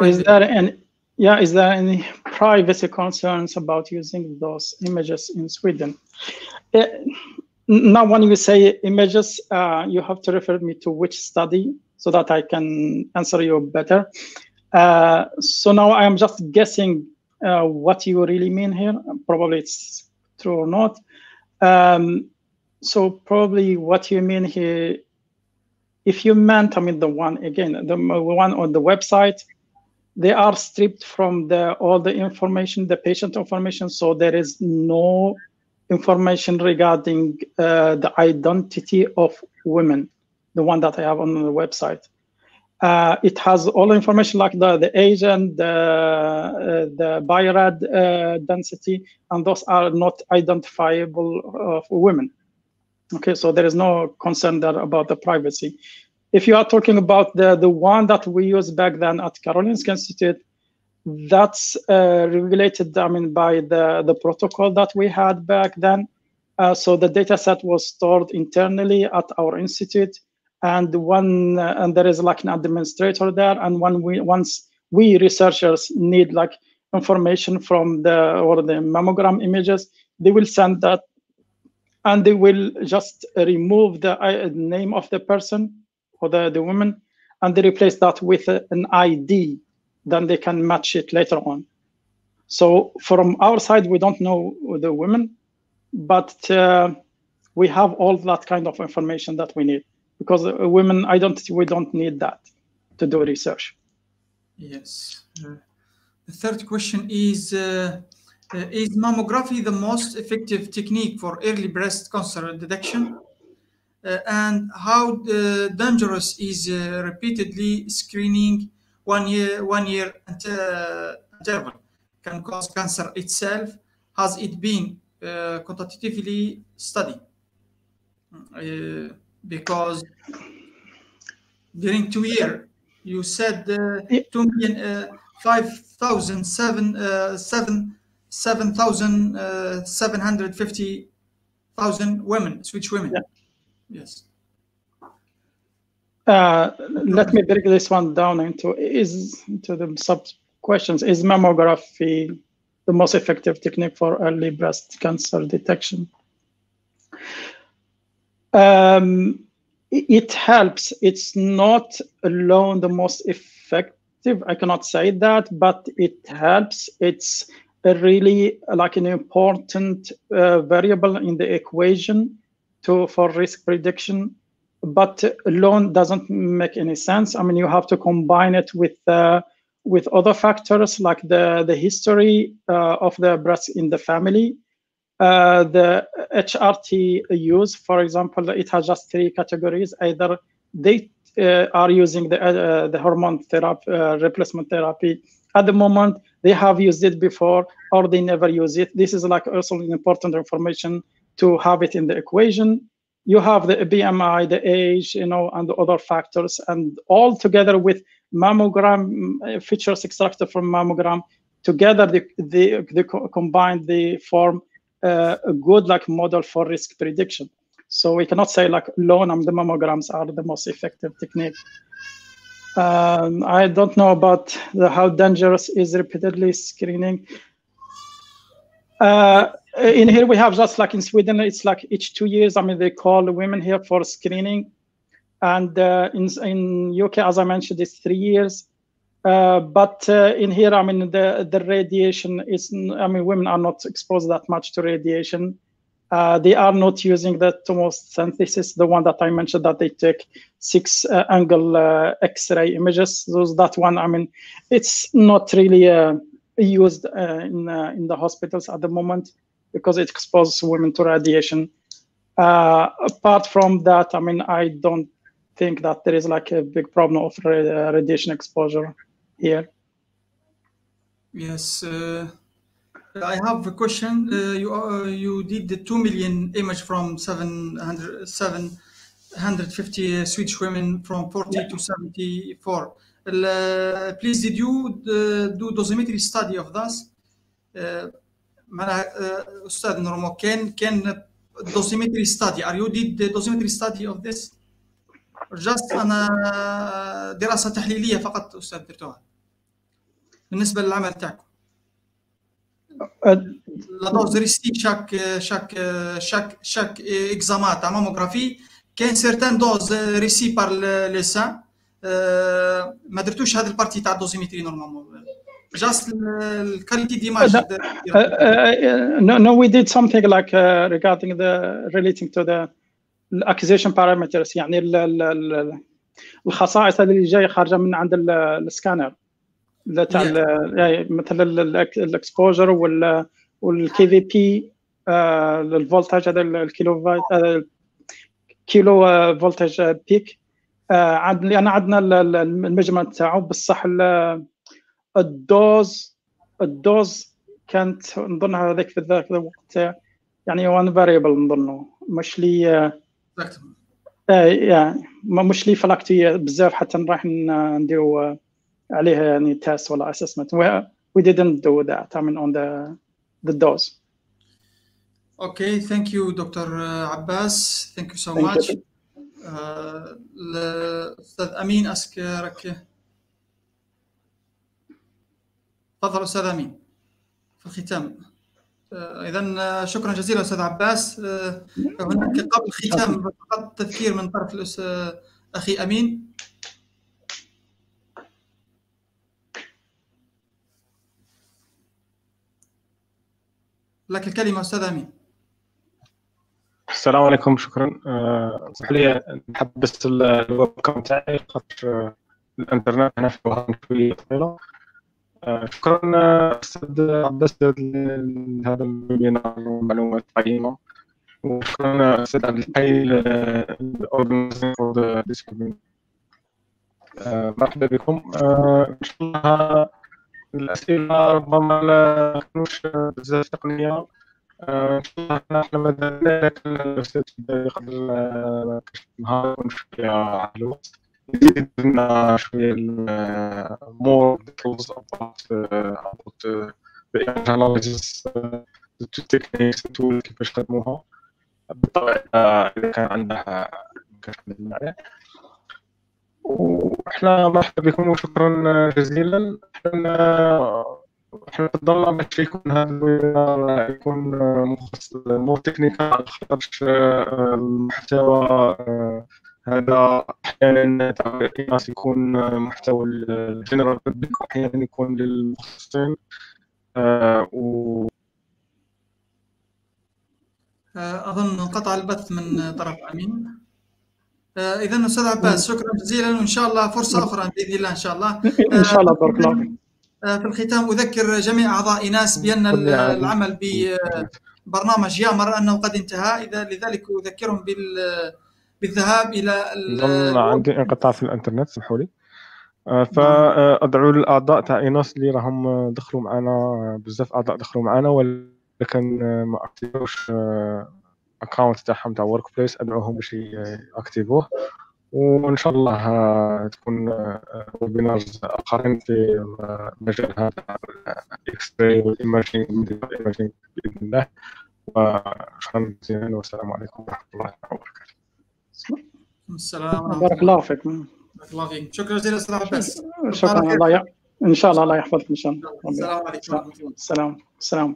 Is there any, yeah, is there any privacy concerns about using those images in Sweden? Uh, now, when you say images, you have to refer me to which study so that I can answer you better. Uh, so now I am just guessing uh, what you really mean here. Probably it's true or not. Um, so probably what you mean here, if you meant, I mean, the one, again, the one on the website, they are stripped from the all the information, the patient information. So there is no information regarding uh, the identity of women, the one that I have on the website. Uh, it has all information like the, the age and the, uh, the BI-RAD uh, density, and those are not identifiable for women. Okay, so there is no concern there about the privacy. If you are talking about the, the one that we used back then at Karolinska Institute, that's uh, regulated, I mean, by the, the protocol that we had back then. Uh, so the data set was stored internally at our institute and one uh, and there is like an administrator there and when we once we researchers need like information from the or the mammogram images they will send that and they will just remove the uh, name of the person or the, the woman and they replace that with an id then they can match it later on. So from our side we don't know the women but uh, we have all that kind of information that we need because uh, women i don't we don't need that to do research. Yes. Uh, the third question is uh, uh, is mammography the most effective technique for early breast cancer detection? Uh, and how dangerous is repeatedly screening one year one year interval can cause cancer itself has it been quantitatively studied. Because during two years you said uh, two million uh, five thousand seven uh, seven seven thousand uh, seven hundred fifty thousand women Swedish women. Yeah. yes uh, let me break this one down into is into the sub questions is mammography the most effective technique for early breast cancer detection um, it helps. It's not alone the most effective. I cannot say that, but it helps. It's a really like an important uh, variable in the equation to for risk prediction. But alone doesn't make any sense. I mean, you have to combine it with uh, with other factors like the the history uh, of the breast in the family, uh, the HRT use, for example, it has just three categories. Either they uh, are using the uh, the hormone therapy, uh, replacement therapy at the moment, they have used it before, or they never use it. This is like also an important information to have it in the equation you have the BMI, the age, you know, and the other factors, and all together with mammogram uh, features extracted from mammogram, together they, they, they combine, they form uh, a good like model for risk prediction. So we cannot say like alone the mammograms are the most effective technique. Um, I don't know about the, how dangerous is repeatedly screening. Uh, in here we have just like in Sweden, it's like each two years. I mean, they call women here for screening, and uh, in in UK, as I mentioned, it's three years. Uh, but uh, in here, I mean, the the radiation is. I mean, women are not exposed that much to radiation. Uh, they are not using the tomosynthesis, the one that I mentioned that they take six uh, angle uh, X-ray images. Those that one, I mean, it's not really used in in the hospitals at the moment because it exposes women to radiation. Uh, apart from that, I mean, I don't think that there is like a big problem of radiation exposure here. Yes, uh, I have a question. Uh, you uh, you did the two million image from 700, 750 Swedish women from 40 yeah. to 74. Uh, please, did you uh, do dosimetry study of this? معناها أستاذ نورمو كان كان study. Are you did the dosimetry study of this? Just أنا دراسة تحليلية فقط أستاذ درتوها بالنسبة للعمل تاعكم. لا دوز ريسي شاك شاك شاك شاك اكزامان تاع ماموغرافي كان سيرتان دوز ريسي بار لي سان ما درتوش هذه البارتي تاع الدوزيمتري نورمالمون just. Uh, uh, uh, no, no, we did something like uh, regarding the relating to the acquisition parameters يعني ال ال ال الخصائص اللي جاية خارجة من عند السكانر تاع مثل الاكسبوجر والكي في بي الفولتاج هذا الكيلو كيلو فولتاج بيك لأن عندنا المجمع تاعو بصح الدوز الدوز كانت نظنها هذاك في ذاك الوقت يعني وان فاريبل نظنه مش لي آه يعني مش لي فلاكتي بزاف حتى نروح نديرو عليها يعني تيست ولا اسسمنت we didn't do that I mean on the the dose Okay, thank you, Dr. Abbas. Thank you so thank much. You. Uh, الأستاذ أمين أسكرك تفضل أستاذ أمين. في الختام. آه، اذا آه، شكرا جزيلا أستاذ عباس. آه، هناك قبل الختام فقط تذكير من طرف أخي أمين. لك الكلمة أستاذ أمين. السلام عليكم شكرا. اسمح لي نحب بس الويب كام تاعي خاطر الإنترنت هنا في وهران شوية طويلة. شكرا أستاذ عباس هذا الويبينار والمعلومات القيمة. وشكرا أستاذ عبد الحي الاورجنايزينغ فور مرحبا بكم. إن شاء الله الأسئلة ربما لا كانوش بزاف تقنية. إن شاء الله إحنا مازلنا لكن الاستاذ كشف النهار ونشوف على الوقت. يزيد لنا شوية more details about about the image analysis the two techniques the كيفاش خدموها بالطبع اذا كان عندها كشف عليه وإحنا مرحبا بكم وشكرا جزيلا. إحنا إحنا نفضل باش يكون هذا الويبينار يكون مخصص مور تكنيكال خاطرش المحتوى هذا أحيانا الناس يكون محتوى الجنرال بابليك وأحيانا يكون للمخصصين آه، و آه، أظن انقطع البث من طرف أمين. اذا أستاذ عباس شكرا جزيلا وإن شاء الله فرصة أخرى بإذن الله إن شاء الله. إن شاء الله بارك الله فيك. في الختام أذكر جميع أعضاء ايناس بأن العمل ببرنامج يامر أنه قد انتهى. إذا لذلك أذكرهم بال بالذهاب إلى ظن عندي انقطاع في الإنترنت سمحوا لي. فأدعو الأعضاء تاع إينوس اللي راهم دخلوا معنا بزاف أعضاء دخلوا معنا ولكن ما اكتيفوش اكونت تاعهم تاع ورك بليس أدعوهم باش يأكتيفوه. وإن شاء الله تكون ويبينارز آخرين في مجال هذا الاكس راي والايمرجينج بإذن الله. وشكرا جزيلا والسلام عليكم ورحمة الله وبركاته. السلام بارك الله فيك. بارك الله فيك. شكرا جزيلا أستاذ عباس شكرا. الله ي... إن شاء الله الله يحفظك إن شاء الله. السلام عليكم السلام السلام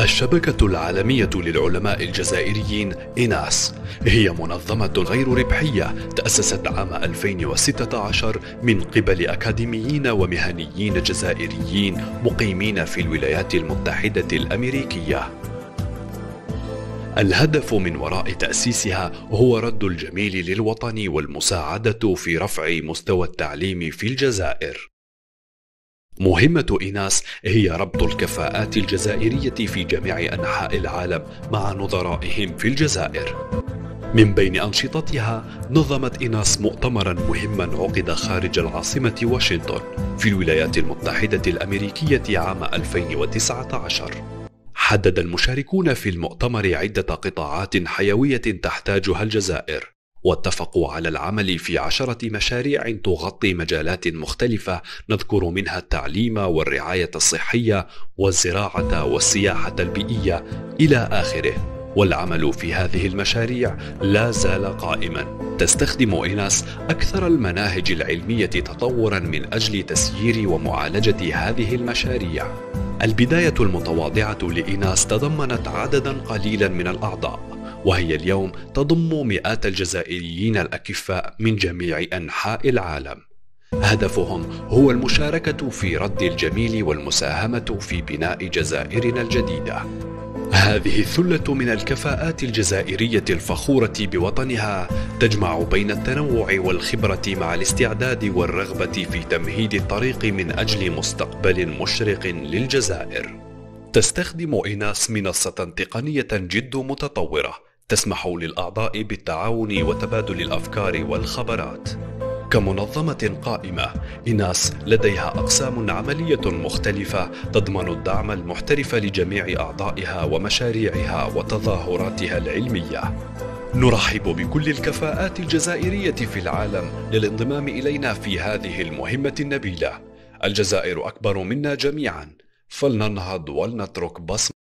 الشبكة العالمية للعلماء الجزائريين إيناس هي منظمة غير ربحية تأسست عام 2016 من قبل أكاديميين ومهنيين جزائريين مقيمين في الولايات المتحدة الأمريكية. الهدف من وراء تأسيسها هو رد الجميل للوطن والمساعدة في رفع مستوى التعليم في الجزائر. مهمة إيناس هي ربط الكفاءات الجزائرية في جميع أنحاء العالم مع نظرائهم في الجزائر. من بين أنشطتها نظمت إيناس مؤتمرا مهما عقد خارج العاصمة واشنطن في الولايات المتحدة الأمريكية عام 2019. حدد المشاركون في المؤتمر عدة قطاعات حيوية تحتاجها الجزائر. واتفقوا على العمل في عشرة مشاريع تغطي مجالات مختلفة نذكر منها التعليم والرعاية الصحية والزراعة والسياحة البيئية إلى آخره. والعمل في هذه المشاريع لا زال قائما. تستخدم إيناس أكثر المناهج العلمية تطورا من أجل تسيير ومعالجة هذه المشاريع. البداية المتواضعة لإيناس تضمنت عددا قليلا من الأعضاء وهي اليوم تضم مئات الجزائريين الأكفاء من جميع أنحاء العالم. هدفهم هو المشاركة في رد الجميل والمساهمة في بناء جزائرنا الجديدة. هذه الثلة من الكفاءات الجزائرية الفخورة بوطنها تجمع بين التنوع والخبرة مع الاستعداد والرغبة في تمهيد الطريق من أجل مستقبل مشرق للجزائر. تستخدم إيناس منصة تقنية جد متطورة تسمح للأعضاء بالتعاون وتبادل الأفكار والخبرات. كمنظمة قائمة. إناس لديها أقسام عملية مختلفة تضمن الدعم المحترف لجميع أعضائها ومشاريعها وتظاهراتها العلمية. نرحب بكل الكفاءات الجزائرية في العالم للانضمام إلينا في هذه المهمة النبيلة. الجزائر أكبر منا جميعا. فلننهض ولنترك بصمة